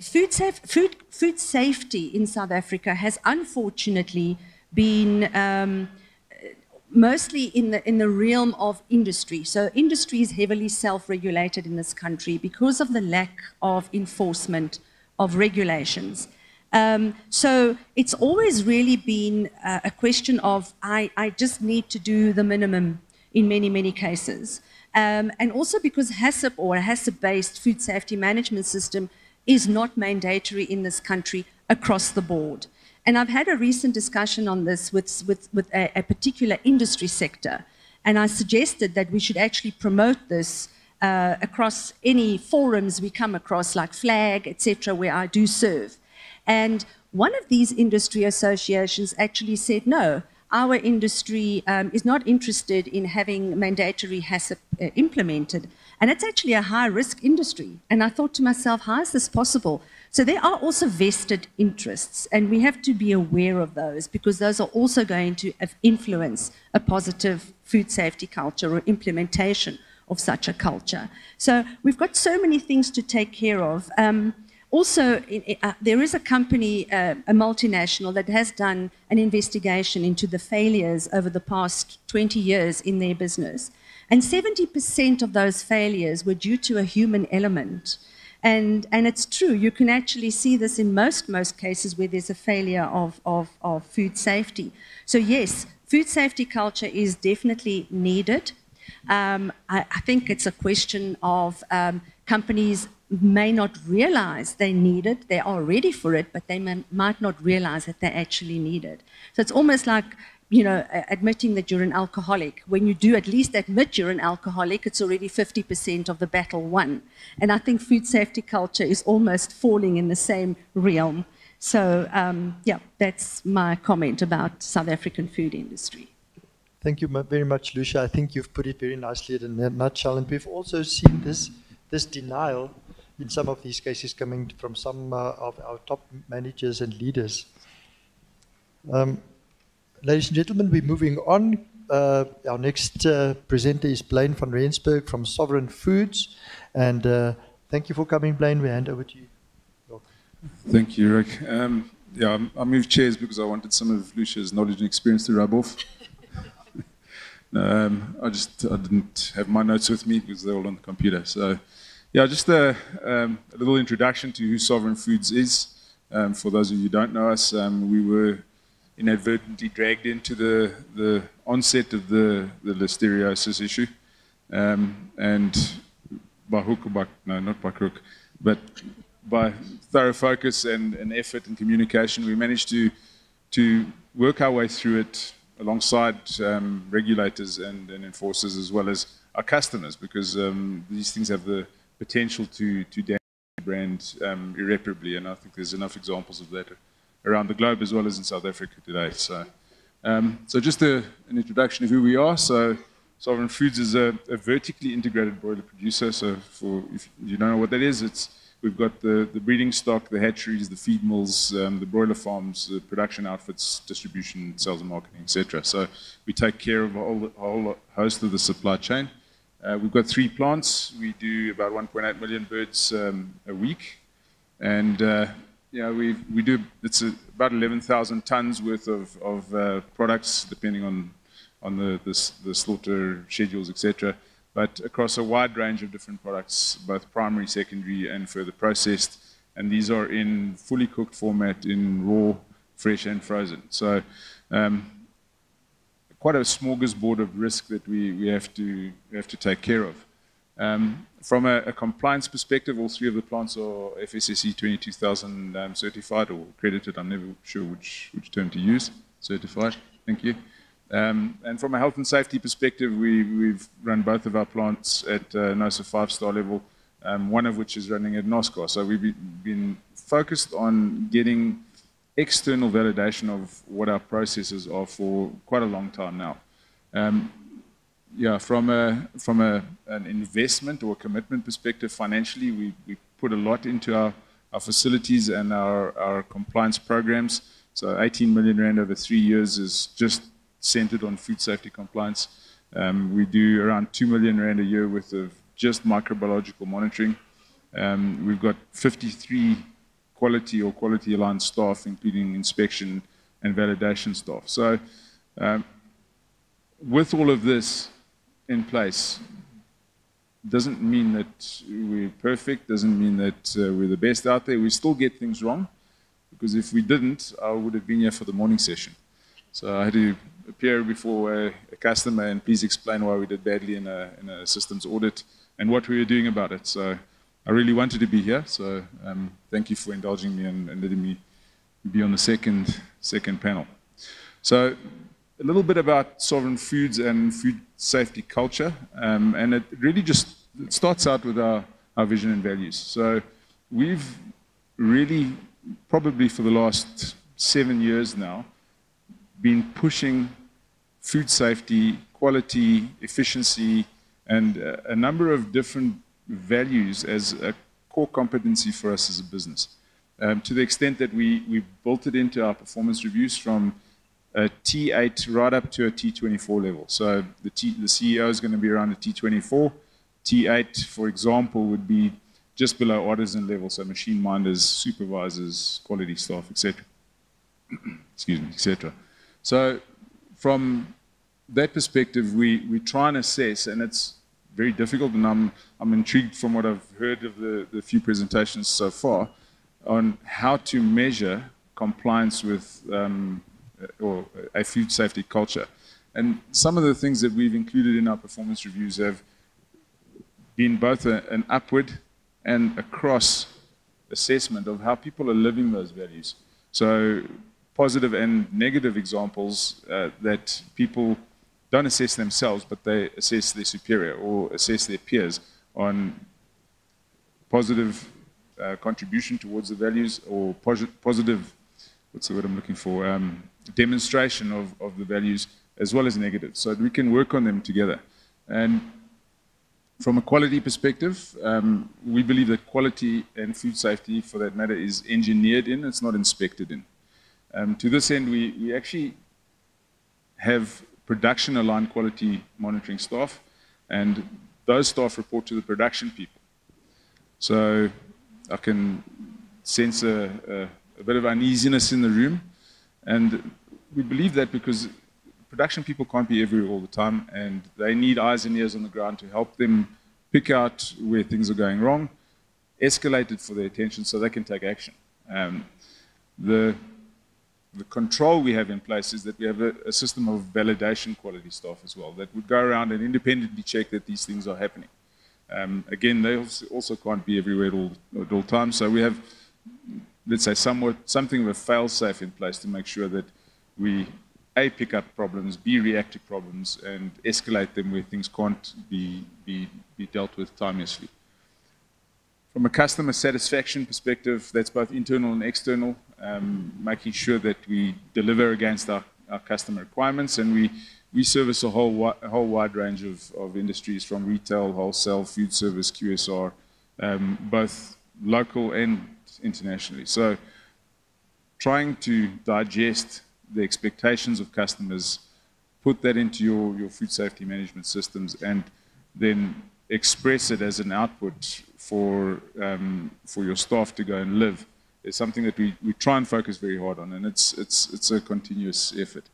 food, food, food safety in South Africa has unfortunately been um, mostly in the, in the realm of industry. So industry is heavily self-regulated in this country because of the lack of enforcement of regulations. Um, so it's always really been uh, a question of I, I just need to do the minimum in many, many cases. Um, and also because HACCP or a HACCP-based food safety management system is not mandatory in this country across the board. And I've had a recent discussion on this with, with, with a, a, particular industry sector. And I suggested that we should actually promote this uh, across any forums we come across, like FLAG, etc., where I do serve. And one of these industry associations actually said, no, our industry um, is not interested in having mandatory HACCP uh, implemented. And it's actually a high risk industry. And I thought to myself, how is this possible? So there are also vested interests, and we have to be aware of those because those are also going to influence a positive food safety culture or implementation of such a culture. So we've got so many things to take care of. Um, also, uh, there is a company, uh, a multinational, that has done an investigation into the failures over the past 20 years in their business. And 70% of those failures were due to a human element. And, and it's true, you can actually see this in most, most cases where there's a failure of, of, of food safety. So, yes, food safety culture is definitely needed. Um, I, I, think it's a question of um, companies may not realize they need it. They are ready for it, but they may, might not realize that they actually need it. So it's almost like, you know, admitting that you're an alcoholic. When you do at least admit you're an alcoholic, it's already 50% of the battle won. And I think food safety culture is almost falling in the same realm. So, um, yeah, that's my comment about South African food industry. Thank you very much, Lucia. I think you've put it very nicely in a nutshell. And we've also seen this, this denial in some of these cases coming from some uh, of our top managers and leaders. Um, ladies and gentlemen, we're moving on. Uh, our next uh, presenter is Blaine van Rensburg from Sovereign Foods. And uh, thank you for coming, Blaine. We hand over to you. Thank you, Ryk. Um, yeah, I moved chairs because I wanted some of Lucia's knowledge and experience to rub off. um, I just I didn't have my notes with me because they're all on the computer. So yeah, just a, um, a, little introduction to who Sovereign Foods is. Um, for those of you who don't know us, um, we were inadvertently dragged into the, the onset of the, the listeriosis issue. Um, and by hook or by, no, not by crook, but by thorough focus and, and effort and communication, we managed to, to work our way through it alongside um, regulators and, and, enforcers as well as our customers because um, these things have the potential to, to damage the brand um, irreparably. And I think there's enough examples of that around the globe as well as in South Africa today. So, um, so just a, an introduction of who we are. So Sovereign Foods is a, a, vertically integrated broiler producer. So for, if you don't know what that is, it's We've got the, the breeding stock, the hatcheries, the feed mills, um, the broiler farms, the production outfits, distribution, sales and marketing, etc. So we take care of a whole, a whole host of the supply chain. Uh, we've got three plants. We do about 1.8 million birds um, a week. And uh, yeah, we we do it's a, about 11,000 tons worth of, of uh, products, depending on on the the, the slaughter schedules, etc. But across a wide range of different products, both primary, secondary, and further processed. And these are in fully cooked format, in raw, fresh, and frozen. So um, quite a smorgasbord of risk that we, we have, to, we have to take care of. Um, from a, a, compliance perspective, all three of the plants are FSSC 22000 um, certified or accredited. I'm never sure which, which term to use. Certified. Thank you. Um, and from a health and safety perspective, we, have run both of our plants at uh, NOSA five-star level, um, one of which is running at NOSCAR. So we've been focused on getting external validation of what our processes are for quite a long time now. Um, yeah, from a from a, an investment or commitment perspective, financially, we, we put a lot into our, our facilities and our, our compliance programs. So 18 million rand over three years is just centered on food safety compliance. Um, we do around 2 million rand a year worth of just microbiological monitoring. Um, we've got 53 quality or quality aligned staff, including inspection and validation staff. So, um, with all of this in place, doesn't mean that we're perfect, doesn't mean that uh, we're the best out there. We still get things wrong, because if we didn't, I would have been here for the morning session. So I had to appear before a, a customer and please explain why we did badly in a, in a systems audit and what we were doing about it. So I really wanted to be here, so um, thank you for indulging me and, and, letting me be on the second, second panel. So a little bit about sovereign foods and food safety culture, um, and it really just it starts out with our, our vision and values. So we've really, probably for the last seven years now, been pushing food safety, quality, efficiency, and a number of different values as a core competency for us as a business. Um, to the extent that we, we built it into our performance reviews from a T8 right up to a T24 level. So the, T, the CEO is going to be around a T24. T8, for example, would be just below artisan level, so machine minders, supervisors, quality staff, etc. Excuse me, etc. So from that perspective, we, we try and assess, and it's very difficult, and I'm, I'm intrigued from what I've heard of the, the few presentations so far, on how to measure compliance with um, or a food safety culture. And some of the things that we've included in our performance reviews have been both a, an upward and across assessment of how people are living those values. So positive and negative examples uh, that people don't assess themselves, but they assess their superior or assess their peers on positive uh, contribution towards the values or positive, what's the word I'm looking for, um, demonstration of, of the values as well as negative, so that we can work on them together. And from a quality perspective, um, we believe that quality and food safety, for that matter, is engineered in, it's not inspected in. Um, to this end, we, we actually have production aligned quality monitoring staff, and those staff report to the production people. So I can sense a, a, a bit of uneasiness in the room, and we believe that because production people can't be everywhere all the time, and they need eyes and ears on the ground to help them pick out where things are going wrong, escalate it for their attention so they can take action. Um, the, the control we have in place is that we have a, a, system of validation quality staff as well that would go around and independently check that these things are happening. Um, again, they also can't be everywhere at all, at all times, so we have, let's say, somewhat, something of a fail-safe in place to make sure that we a pick up problems, b react to problems, and escalate them where things can't be be, be dealt with timelessly. From a customer satisfaction perspective, that's both internal and external, um, making sure that we deliver against our, our customer requirements, and we we service a whole a whole wide range of, of industries from retail, wholesale, food service, QSR, um, both local and internationally. So, trying to digest the expectations of customers, put that into your, your food safety management systems, and then express it as an output for, um, for your staff to go and live is something that we, we try and focus very hard on, and it's, it's, it's a continuous effort.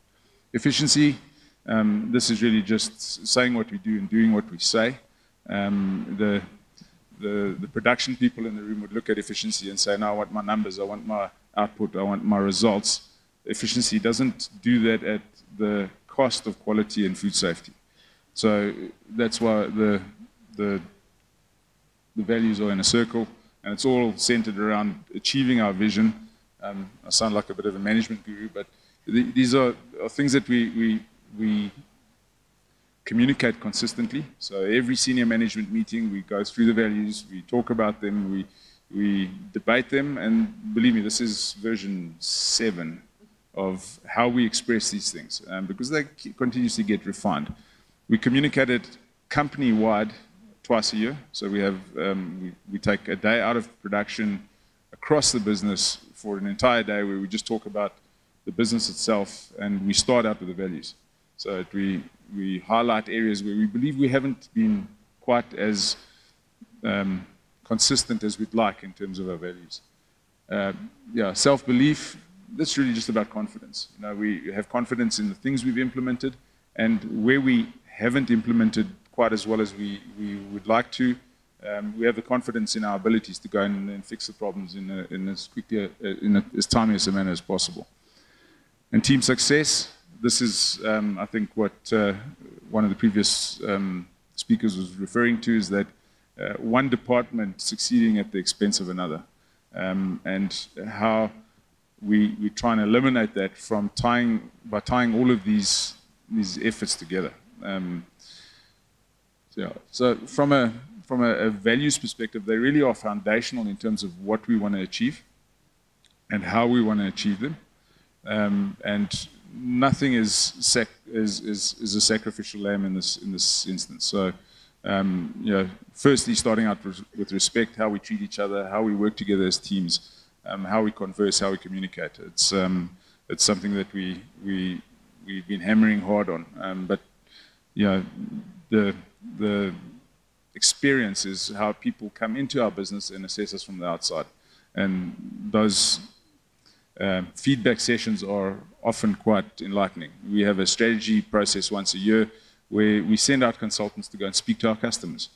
Efficiency, um, this is really just saying what we do and doing what we say. Um, the, the, the production people in the room would look at efficiency and say, no, I want my numbers, I want my output, I want my results efficiency doesn't do that at the cost of quality and food safety. So that's why the, the, the values are in a circle, and it's all centered around achieving our vision. Um, I sound like a bit of a management guru, but the, these are, are, things that we, we, we communicate consistently. So every senior management meeting, we go through the values, we talk about them, we, we debate them, and believe me, this is version seven of how we express these things um, because they continuously get refined. We communicate it company-wide twice a year. So we have um, we, we, take a day out of production across the business for an entire day where we just talk about the business itself and we start out with the values. So we we highlight areas where we believe we haven't been quite as um, consistent as we'd like in terms of our values. Uh, yeah, self-belief that's really just about confidence. You know, we have confidence in the things we've implemented, and where we haven't implemented quite as well as we, we would like to, um, we have the confidence in our abilities to go in and fix the problems in, a, in as quickly, a, in a, as timely a manner as possible. And team success, this is, um, I think, what uh, one of the previous um, speakers was referring to, is that uh, one department succeeding at the expense of another, um, and how we, we try and eliminate that from tying, by tying all of these, these efforts together. Um, yeah. so from a, from a, a, values perspective, they really are foundational in terms of what we want to achieve and how we want to achieve them. Um, and nothing is, is, is, is, a sacrificial lamb in this, in this instance. So, um, you know, firstly, starting out with, with, respect, how we treat each other, how we work together as teams, um, how we converse, how we communicate. It's, um, it's something that we, we, we've been hammering hard on. Um, but, you know, the, the experience is how people come into our business and assess us from the outside. And those um, feedback sessions are often quite enlightening. We have a strategy process once a year where we send out consultants to go and speak to our customers.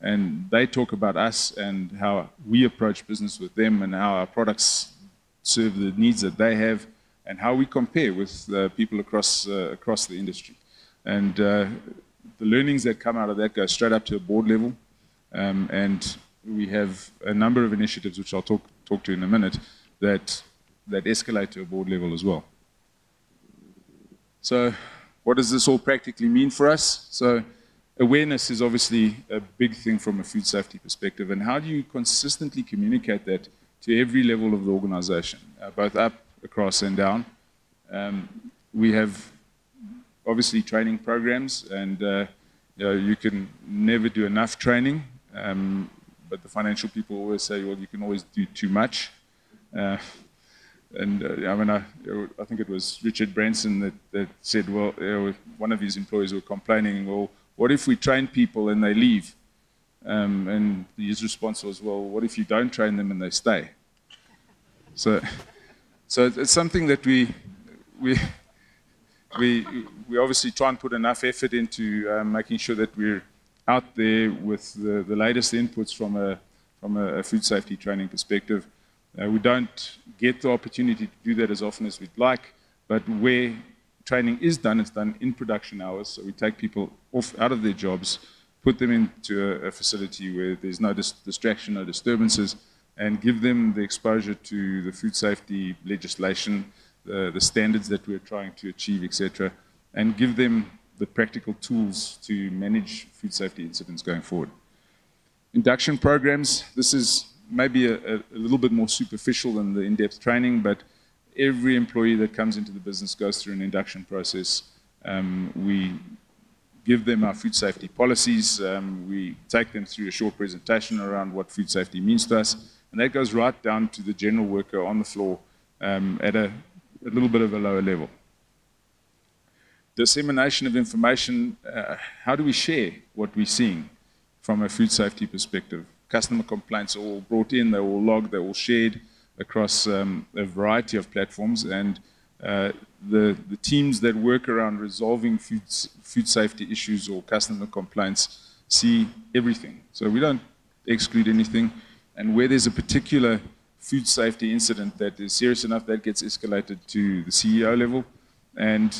And they talk about us and how we approach business with them and how our products serve the needs that they have and how we compare with uh, people across, uh, across the industry. And uh, the learnings that come out of that go straight up to a board level. Um, and we have a number of initiatives, which I'll talk, talk to in a minute, that, that escalate to a board level as well. So what does this all practically mean for us? So awareness is obviously a big thing from a food safety perspective. And how do you consistently communicate that to every level of the organization, uh, both up, across, and down? Um, we have obviously training programs, and uh, you, know, you, can never do enough training. Um, but the financial people always say, well, you can always do too much. Uh, and uh, I mean, I, I, think it was Richard Branson that, that said, well, one of his employees were complaining, well, what if we train people and they leave? Um, and his response was, well, what if you don't train them and they stay? So, so it's something that we, we, we, we obviously try and put enough effort into um, making sure that we're out there with the, the latest inputs from a, from a, food safety training perspective. Uh, we don't get the opportunity to do that as often as we'd like, but where training is done, it's done in production hours. So we take people off out of their jobs, put them into a, a facility where there's no dis distraction, no disturbances, and give them the exposure to the food safety legislation, the, the standards that we're trying to achieve, etc., and give them the practical tools to manage food safety incidents going forward. Induction programs, this is maybe a, a, little bit more superficial than the in-depth training, but every employee that comes into the business goes through an induction process. Um, we give them our food safety policies. Um, we take them through a short presentation around what food safety means to us. And that goes right down to the general worker on the floor um, at a, a, little bit of a lower level. Dissemination of information, uh, how do we share what we're seeing from a food safety perspective? Customer complaints are all brought in, they're all logged, they're all shared across um, a variety of platforms. And uh, the, the teams that work around resolving food, food safety issues or customer complaints see everything. So we don't exclude anything. And where there's a particular food safety incident that is serious enough, that gets escalated to the CEO level. And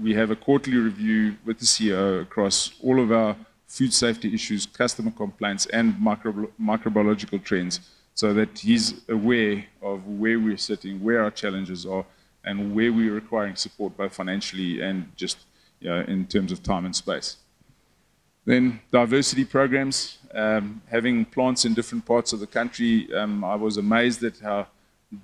we have a quarterly review with the CEO across all of our food safety issues, customer complaints, and micro, microbiological trends so that he's aware of where we're sitting, where our challenges are, and where we're requiring support both financially and just you know, in terms of time and space. Then diversity programs, um, having plants in different parts of the country, um, I was amazed at how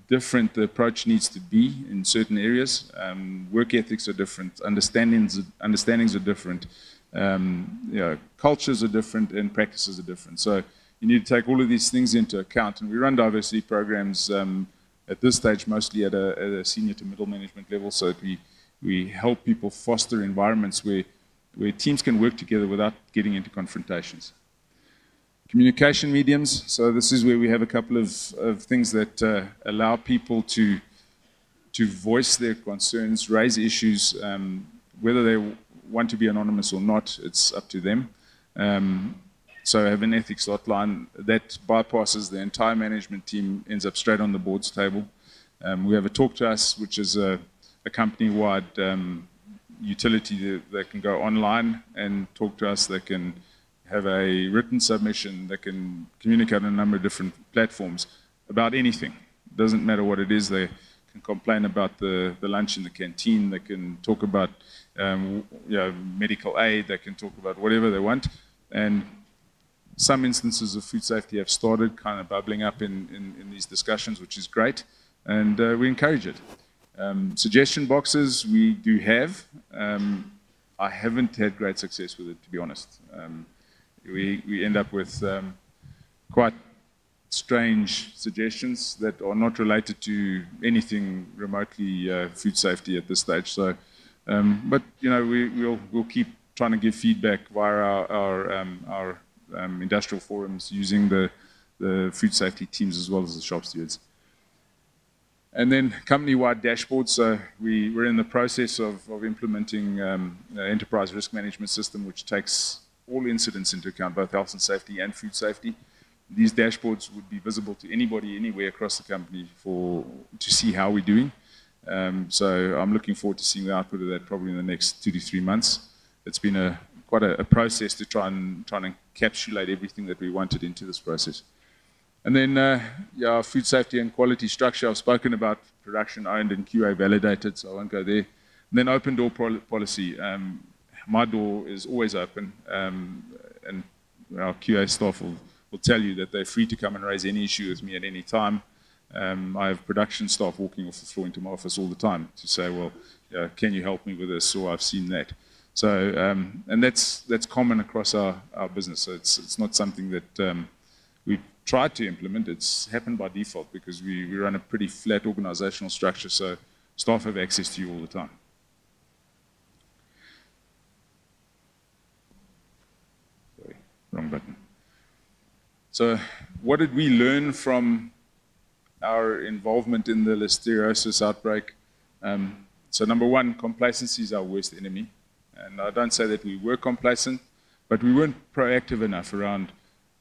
different the approach needs to be in certain areas. Um, work ethics are different, understandings, understandings are different, um, you know, cultures are different, and practices are different. So you need to take all of these things into account. And we run diversity programs um, at this stage mostly at a, at a, senior to middle management level so that we, we help people foster environments where, where teams can work together without getting into confrontations. Communication mediums. So this is where we have a couple of, of things that uh, allow people to, to voice their concerns, raise issues, um, whether they want to be anonymous or not, it's up to them. Um, so I have an ethics hotline that bypasses the entire management team, ends up straight on the board's table. Um, we have a Talk to Us, which is a, a company-wide um, utility that, that, can go online and talk to us. They can have a written submission. They can communicate on a number of different platforms about anything. It doesn't matter what it is. They can complain about the, the lunch in the canteen. They can talk about um, you know, medical aid. They can talk about whatever they want. And some instances of food safety have started kind of bubbling up in, in, in these discussions, which is great, and uh, we encourage it. Um, suggestion boxes we do have. Um, I haven't had great success with it, to be honest. Um, we, we end up with um, quite strange suggestions that are not related to anything remotely uh, food safety at this stage. So, um, but you know, we, will we'll keep trying to give feedback via our, our, um, our industrial forums using the, the food safety teams as well as the shop stewards. And then company-wide dashboards. So we, we're in the process of, of implementing um, enterprise risk management system, which takes all incidents into account, both health and safety and food safety. These dashboards would be visible to anybody anywhere across the company for to see how we're doing. Um, so I'm looking forward to seeing the output of that probably in the next two to three months. It's been a quite a, a process to try and try and encapsulate everything that we wanted into this process. And then, uh, yeah, food safety and quality structure. I've spoken about production owned and QA validated, so I won't go there. And then open door policy. Um, my door is always open, um, and our QA staff will, will tell you that they're free to come and raise any issue with me at any time. Um, I have production staff walking off the floor into my office all the time to say, well, yeah, can you help me with this? Or I've seen that. So, um, and that's that's common across our, our business. So it's it's not something that um, we tried to implement. It's happened by default because we, we run a pretty flat organizational structure. So staff have access to you all the time. Sorry, wrong button. So, what did we learn from our involvement in the listeriosis outbreak? Um, so, number one, complacency is our worst enemy. And I don't say that we were complacent, but we weren't proactive enough around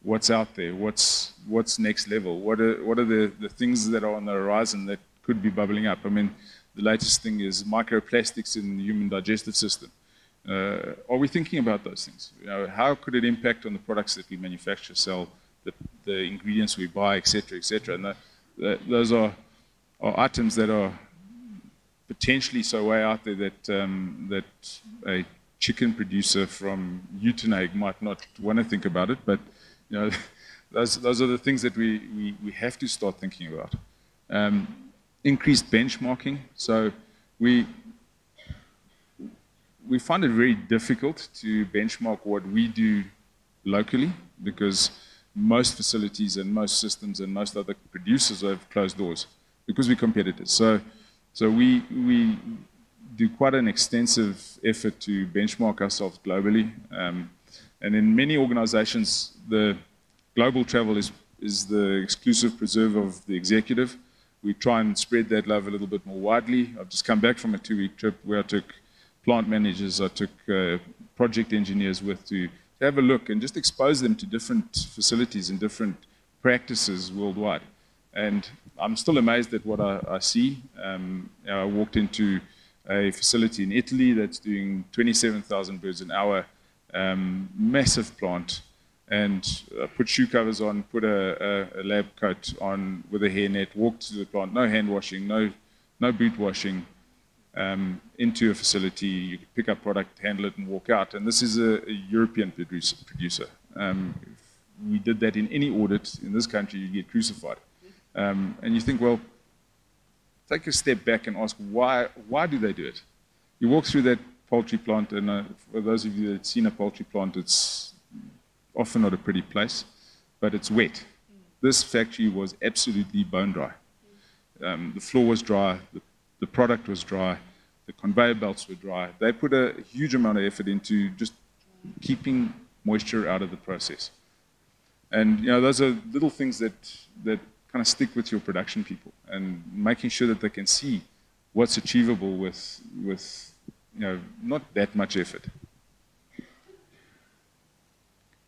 what's out there, what's, what's next level, what are, what are the, the things that are on the horizon that could be bubbling up. I mean, the latest thing is microplastics in the human digestive system. Uh, are we thinking about those things? You know, how could it impact on the products that we manufacture, sell, the, the ingredients we buy, etc., etc.? And the, the, those are, are items that are potentially so way out there that um, that a chicken producer from Uitenhage might not want to think about it, but you know, those those are the things that we we, we have to start thinking about. Um, increased benchmarking. So we we find it very difficult to benchmark what we do locally because most facilities and most systems and most other producers have closed doors because we're competitors. So so we, we do quite an extensive effort to benchmark ourselves globally. Um, and in many organizations, the global travel is, is the exclusive preserve of the executive. We try and spread that love a little bit more widely. I've just come back from a two-week trip where I took plant managers, I took uh, project engineers with to, to have a look and just expose them to different facilities and different practices worldwide. And I'm still amazed at what I, I see. Um, I walked into a facility in Italy that's doing 27,000 birds an hour, um, massive plant, and uh, put shoe covers on, put a, a, a, lab coat on with a hairnet, walked to the plant, no hand washing, no, no boot washing, um, into a facility. You could pick up product, handle it, and walk out. And this is a, a European producer. Um, if we did that in any audit in this country, you'd get crucified. Um, and you think, well, take a step back and ask why, why do they do it? You walk through that poultry plant, and uh, for those of you that have seen a poultry plant, it's often not a pretty place, but it's wet. This factory was absolutely bone dry. Um, the floor was dry, the, the product was dry, the conveyor belts were dry. They put a huge amount of effort into just keeping moisture out of the process. And you know, those are little things that, that kind of stick with your production people and making sure that they can see what's achievable with, with you know, not that much effort.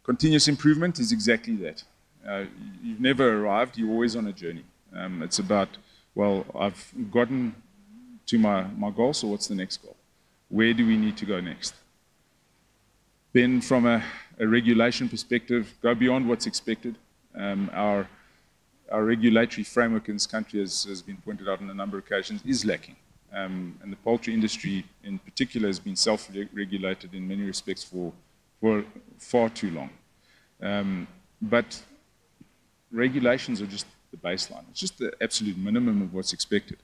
Continuous improvement is exactly that. Uh, you've never arrived, you're always on a journey. Um, it's about, well, I've gotten to my, my goal, so what's the next goal? Where do we need to go next? Then, from a, a regulation perspective, go beyond what's expected. Um, our our regulatory framework in this country, as has been pointed out on a number of occasions, is lacking. Um, and the poultry industry in particular has been self-regulated in many respects for, for far too long. Um, but regulations are just the baseline. It's just the absolute minimum of what's expected.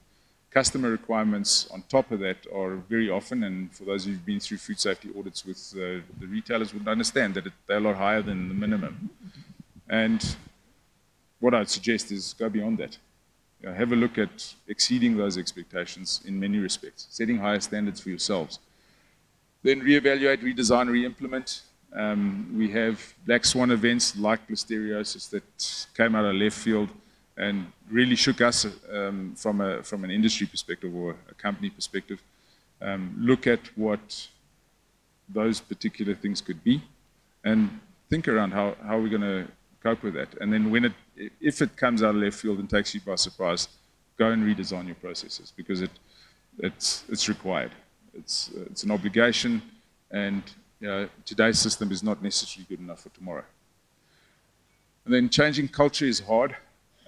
Customer requirements on top of that are very often, and for those who've been through food safety audits with uh, the retailers would understand that it, they're a lot higher than the minimum. And what I'd suggest is go beyond that. You know, have a look at exceeding those expectations in many respects, setting higher standards for yourselves. Then reevaluate, redesign, re-implement. Um, we have black swan events like listeriosis that came out of left field and really shook us um, from, a, from an industry perspective or a company perspective. Um, look at what those particular things could be and think around how, how we're going to cope with that. And then when it, if it comes out of left field and takes you by surprise, go and redesign your processes because it, it's, it's required. It's, it's an obligation and you know, today's system is not necessarily good enough for tomorrow. And then changing culture is hard.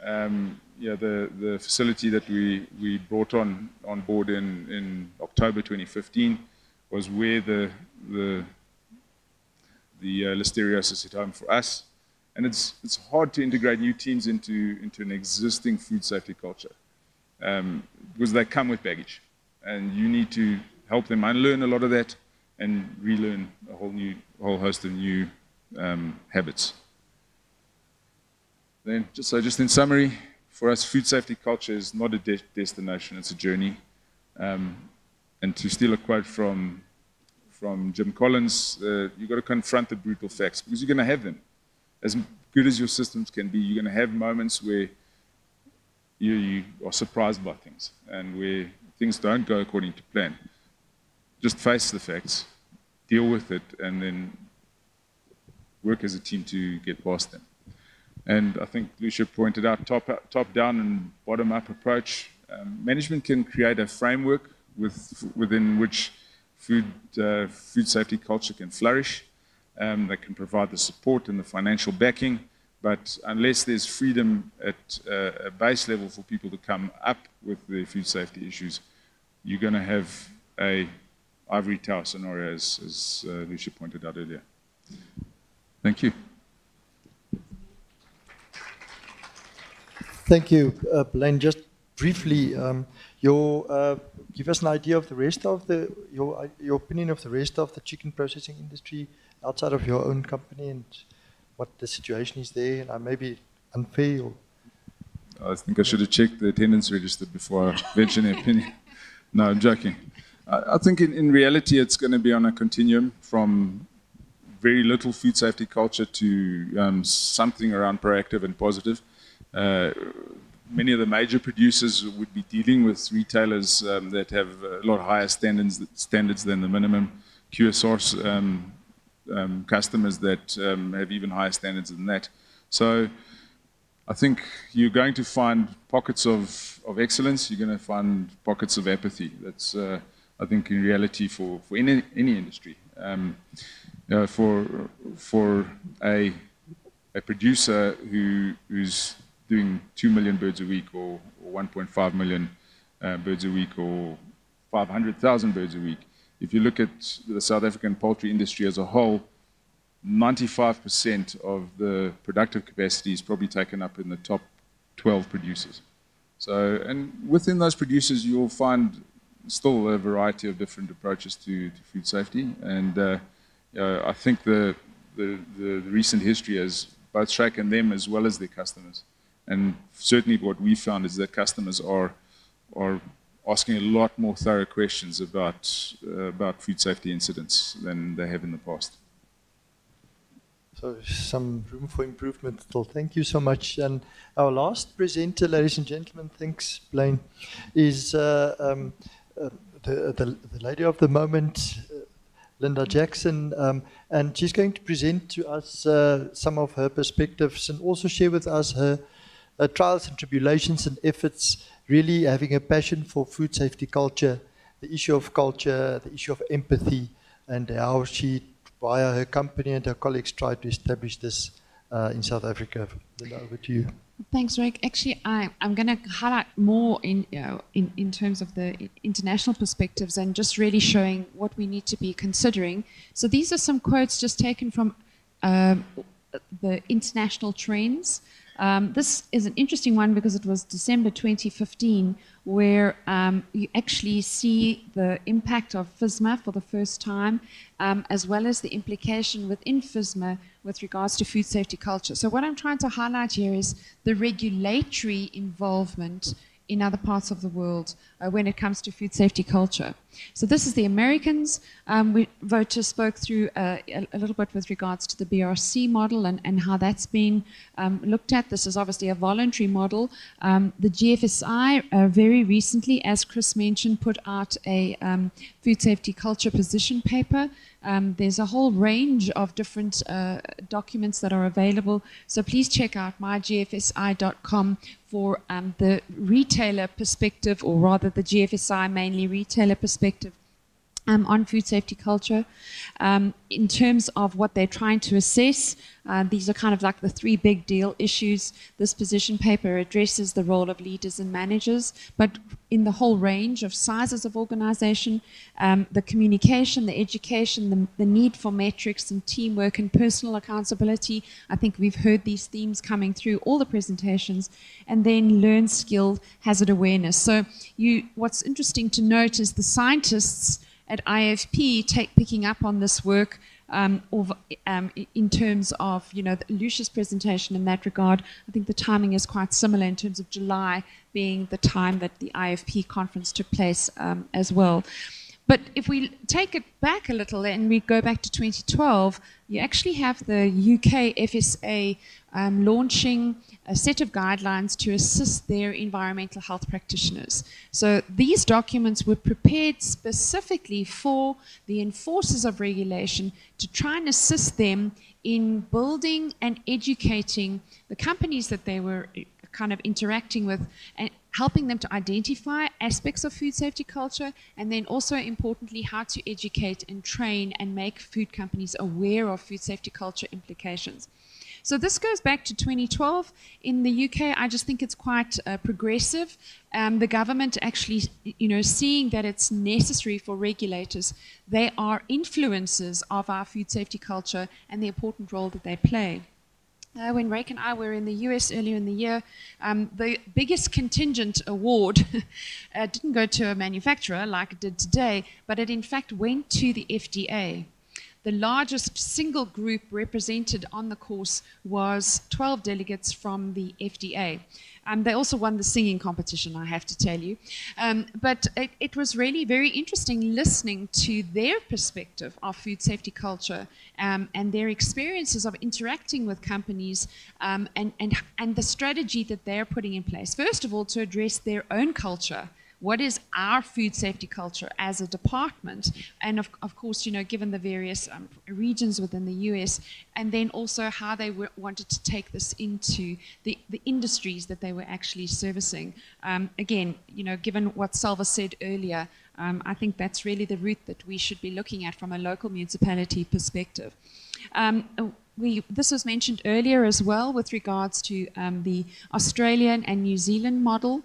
Um, yeah, the, the facility that we, we brought on, on board in, in October 2015 was where the, the, the uh, listeriosis hit home for us. And it's, it's hard to integrate new teams into, into an existing food safety culture um, because they come with baggage. And you need to help them unlearn a lot of that and relearn a whole new, whole host of new um, habits. Then, just so just in summary, for us, food safety culture is not a de destination; it's a journey. Um, and to steal a quote from from Jim Collins, uh, you've got to confront the brutal facts because you're going to have them. As good as your systems can be, you're going to have moments where you, you are surprised by things and where things don't go according to plan. Just face the facts, deal with it, and then work as a team to get past them. And I think Lucia pointed out top, top down and bottom up approach. Um, management can create a framework with, within which food, uh, food safety culture can flourish. Um, they can provide the support and the financial backing. But unless there's freedom at uh, a base level for people to come up with their food safety issues, you're going to have a ivory tower scenario, as, as uh, Lucia pointed out earlier. Thank you. Thank you, uh, Blaine. Just briefly, um, your, uh, give us an idea of the rest of the, your, uh, your opinion of the rest of the chicken processing industry outside of your own company and what the situation is there, and I may be unfair. Or I think I should have checked the attendance register before I venture an opinion. No, I'm joking. I, I think in, in reality it's going to be on a continuum from very little food safety culture to um, something around proactive and positive. Uh, many of the major producers would be dealing with retailers um, that have a lot higher standards, standards than the minimum. QSR um, um, customers that um, have even higher standards than that. So I think you're going to find pockets of, of excellence. You're going to find pockets of apathy. That's, uh, I think, in reality for, for any, any industry. Um, for, for a, a producer who, who's doing 2 million birds a week or, or 1.5 million uh, birds a week or 500,000 birds a week. If you look at the South African poultry industry as a whole, 95% of the productive capacity is probably taken up in the top 12 producers. So, and within those producers, you'll find still a variety of different approaches to, to food safety. And uh, I think the, the, the, recent history has both shaken them as well as their customers. And certainly what we found is that customers are, are asking a lot more thorough questions about, uh, about food safety incidents than they have in the past. So some room for improvement still. Thank you so much. And our last presenter, ladies and gentlemen, thanks, Blaine, is uh, um, uh, the, the, the, lady of the moment, uh, Linda Jackson, um, and she's going to present to us uh, some of her perspectives and also share with us her uh, trials and tribulations and efforts, really having a passion for food safety culture, the issue of culture, the issue of empathy, and how she, via her company and her colleagues, tried to establish this uh, in South Africa. Over to you. Thanks, Ryk. Actually, I, am going to highlight more in, you know, in, in terms of the international perspectives and just really showing what we need to be considering. So these are some quotes just taken from um, the international trends. Um, this is an interesting one because it was December 2015 where um, you actually see the impact of FSMA for the first time, um, as well as the implication within FSMA with regards to food safety culture. So, what I'm trying to highlight here is the regulatory involvement in other parts of the world uh, when it comes to food safety culture. So this is the Americans. Um, we, Wouter's spoke through uh, a, a, little bit with regards to the BRC model and, and how that's been um, looked at. This is obviously a voluntary model. Um, the GFSI uh, very recently, as Chris mentioned, put out a um, food safety culture position paper um, there's a whole range of different uh, documents that are available. So please check out mygfsi.com for um, the retailer perspective, or rather the GFSI mainly retailer perspective um, on food safety culture. Um, in terms of what they're trying to assess, uh, these are kind of like the three big deal issues. This position paper addresses the role of leaders and managers, but in the whole range of sizes of organization, um, the communication, the education, the, the, need for metrics and teamwork and personal accountability. I think we've heard these themes coming through all the presentations. And then learn skill, hazard awareness. So you, what's interesting to note is the scientists at IFP take picking up on this work um, of, um, in terms of you know Lucia's presentation in that regard. I think the timing is quite similar in terms of July being the time that the IFP conference took place um, as well. But if we take it back a little and we go back to 2012, you actually have the UK FSA um, launching a set of guidelines to assist their environmental health practitioners. So these documents were prepared specifically for the enforcers of regulation to try and assist them in building and educating the companies that they were kind of interacting with and helping them to identify aspects of food safety culture and then also importantly how to educate and train and make food companies aware of food safety culture implications. So this goes back to 2012. In the UK, I just think it's quite uh, progressive. Um, the government actually, you know, seeing that it's necessary for regulators, they are influencers of our food safety culture and the important role that they play. Uh, when Ryk and I were in the US earlier in the year, um, the biggest contingent award uh, didn't go to a manufacturer like it did today, but it in fact went to the FDA. The largest single group represented on the course was 12 delegates from the FDA. Um, they also won the singing competition, I have to tell you. Um, but it, it, was really very interesting listening to their perspective of food safety culture um, and their experiences of interacting with companies um, and, and, and the strategy that they're putting in place. First of all, to address their own culture what is our food safety culture as a department? And of, of course, you know, given the various um, regions within the US, and then also how they wanted to take this into the, the industries that they were actually servicing. Um, again, you know, given what Salva said earlier, um, I think that's really the route that we should be looking at from a local municipality perspective. Um, we, this was mentioned earlier as well with regards to um, the Australian and New Zealand model.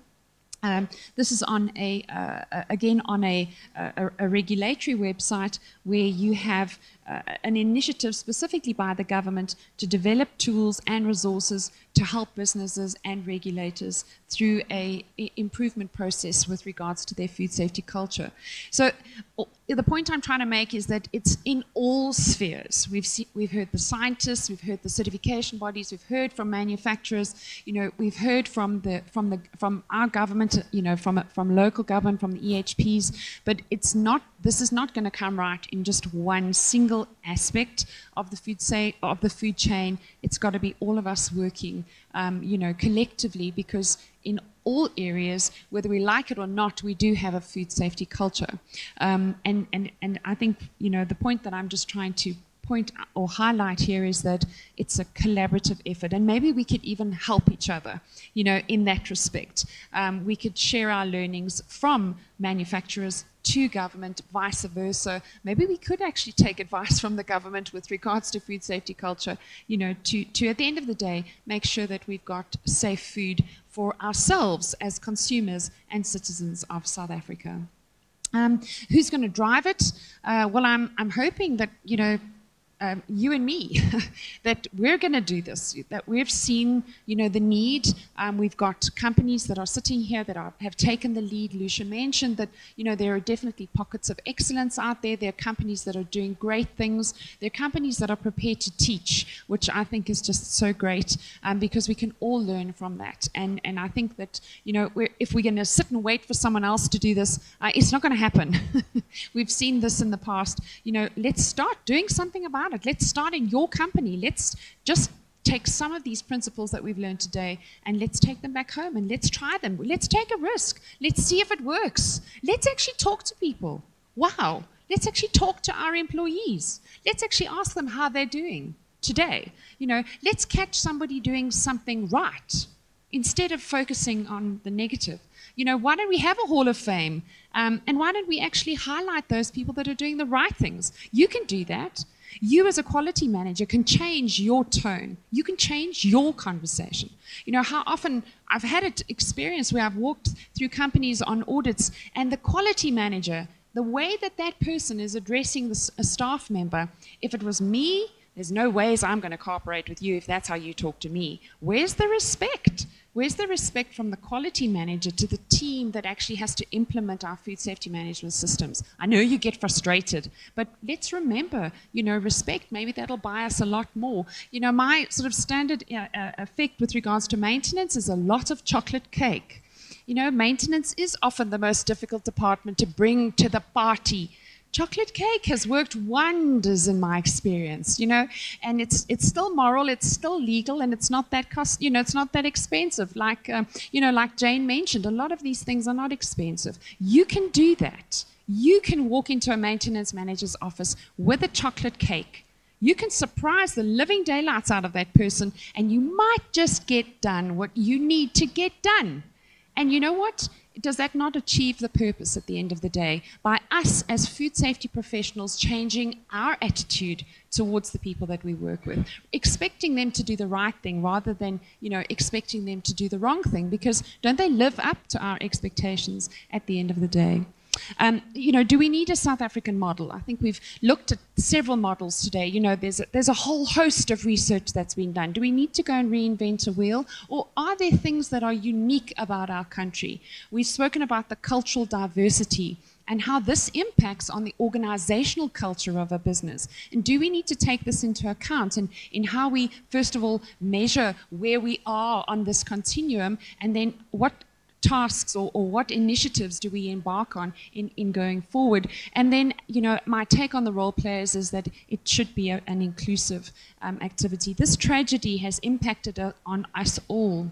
Um, this is on a uh, again on a, a, a, regulatory website where you have uh, an initiative specifically by the government to develop tools and resources to help businesses and regulators through a, a improvement process with regards to their food safety culture. So the point I'm trying to make is that it's in all spheres. We've see, we've heard the scientists, we've heard the certification bodies, we've heard from manufacturers. You know, we've heard from the from the from our government. You know, from from local government, from the EHPs. But it's not. This is not going to come right in just one single aspect of the food say of the food chain. It's got to be all of us working. Um, you know, collectively because in all areas, whether we like it or not, we do have a food safety culture. Um, and, and, and I think, you know, the point that I'm just trying to point or highlight here is that it's a collaborative effort and maybe we could even help each other you know in that respect um, we could share our learnings from manufacturers to government, vice versa. Maybe we could actually take advice from the government with regards to food safety culture, you know, to, to at the end of the day, make sure that we've got safe food for ourselves as consumers and citizens of South Africa. Um, who's going to drive it? Uh, well, I'm, I'm hoping that, you know, um, you and me that we're going to do this, that we've seen, you know, the need. Um, we've got companies that are sitting here that are, have taken the lead. Lucia mentioned that, you know, there are definitely pockets of excellence out there. There are companies that are doing great things. There are companies that are prepared to teach, which I think is just so great um, because we can all learn from that. And, and I think that, you know, we're, if we're going to sit and wait for someone else to do this, uh, it's not going to happen. we've seen this in the past. You know, let's start doing something about it. Let's start in your company. Let's just take some of these principles that we've learned today and let's take them back home and let's try them. Let's take a risk. Let's see if it works. Let's actually talk to people. Wow. Let's actually talk to our employees. Let's actually ask them how they're doing today. You know, let's catch somebody doing something right instead of focusing on the negative. You know, why don't we have a Hall of Fame? Um, and why don't we actually highlight those people that are doing the right things? You can do that. You, as a quality manager, can change your tone. You can change your conversation. You know, how often I've had an experience where I've walked through companies on audits, and the quality manager, the way that that person is addressing a staff member, if it was me, there's no ways I'm going to cooperate with you if that's how you talk to me. Where's the respect? Where's the respect from the quality manager to the team that actually has to implement our food safety management systems? I know you get frustrated, but let's remember, you know, respect, maybe that'll buy us a lot more. You know, my sort of standard uh, uh, effect with regards to maintenance is a lot of chocolate cake. You know, maintenance is often the most difficult department to bring to the party chocolate cake has worked wonders in my experience you know and it's it's still moral it's still legal and it's not that cost you know it's not that expensive. Like um, you know like jane mentioned a lot of these things are not expensive. You can do that. You can walk into a maintenance manager's office with a chocolate cake. You can surprise the living daylights out of that person and you might just get done what you need to get done. And you know what does that not achieve the purpose at the end of the day? By us as food safety professionals changing our attitude towards the people that we work with expecting them to do the right thing rather than you know expecting them to do the wrong thing because don't they live up to our expectations at the end of the day um, you know, do we need a South African model? I think we've looked at several models today. You know, there's a, there's a whole host of research that's been done. Do we need to go and reinvent a wheel, or are there things that are unique about our country? We've spoken about the cultural diversity and how this impacts on the organizational culture of a business. And do we need to take this into account in, in how we, first of all, measure where we are on this continuum, and then what tasks or, or what initiatives do we embark on in, in going forward? And then, you know, my take on the role players is that it should be a, an inclusive um, activity. This tragedy has impacted uh, on us all.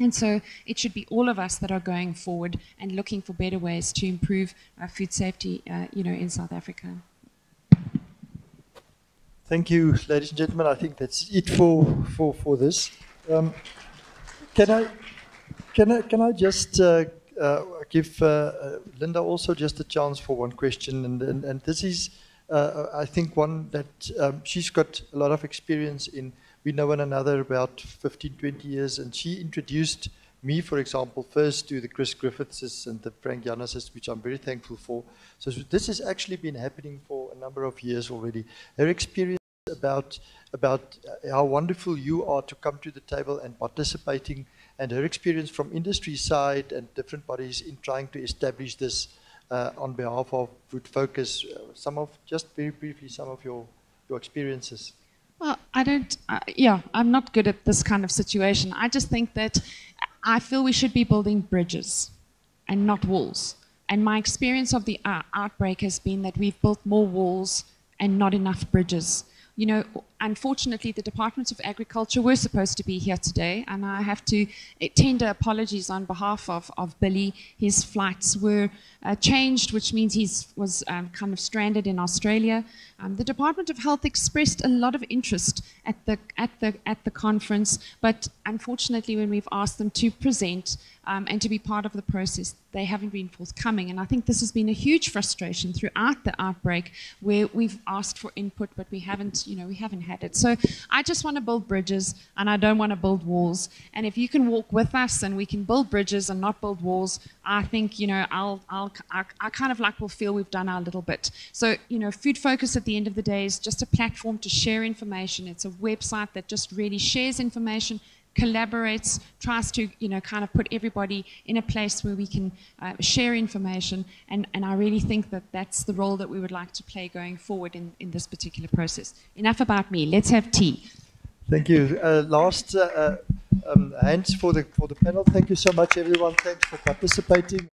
And so it should be all of us that are going forward and looking for better ways to improve food safety, uh, you know, in South Africa. Thank you, ladies and gentlemen. I think that's it for, for, for this. Um, can I can I, can I just uh, uh, give uh, uh, Linda also just a chance for one question? And, and, and this is, uh, I think, one that um, she's got a lot of experience in. We know one another about 15, 20 years, and she introduced me, for example, first to the Chris Griffiths and the Frank Yiannases, which I'm very thankful for. So this has actually been happening for a number of years already. Her experience about about how wonderful you are to come to the table and participating and her experience from industry side and different bodies in trying to establish this uh, on behalf of Food Focus. Uh, some of, just very briefly, some of your, your experiences. Well, I don't, uh, yeah, I'm not good at this kind of situation. I just think that I feel we should be building bridges and not walls. And my experience of the uh, outbreak has been that we've built more walls and not enough bridges you know, unfortunately, the Department of Agriculture were supposed to be here today, and I have to eh, tender apologies on behalf of, of Billy. His flights were uh, changed, which means he was um, kind of stranded in Australia. Um, the Department of Health expressed a lot of interest at the, at, the, at the conference, but unfortunately, when we've asked them to present um, and to be part of the process, they haven't been forthcoming. And I think this has been a huge frustration throughout the outbreak where we've asked for input, but we haven't, you know, we haven't had it. So I just want to build bridges and I don't want to build walls. And if you can walk with us and we can build bridges and not build walls, I think, you know, I'll, I'll, I, I kind of like will feel we've done our little bit. So, you know, Food Focus at the end of the day is just a platform to share information. It's a website that just really shares information collaborates, tries to, you know, kind of put everybody in a place where we can uh, share information. And, and I really think that that's the role that we would like to play going forward in, in this particular process. Enough about me. Let's have tea. Thank you. Uh, last uh, uh, um, hands for the for the panel. Thank you so much, everyone. Thanks for participating.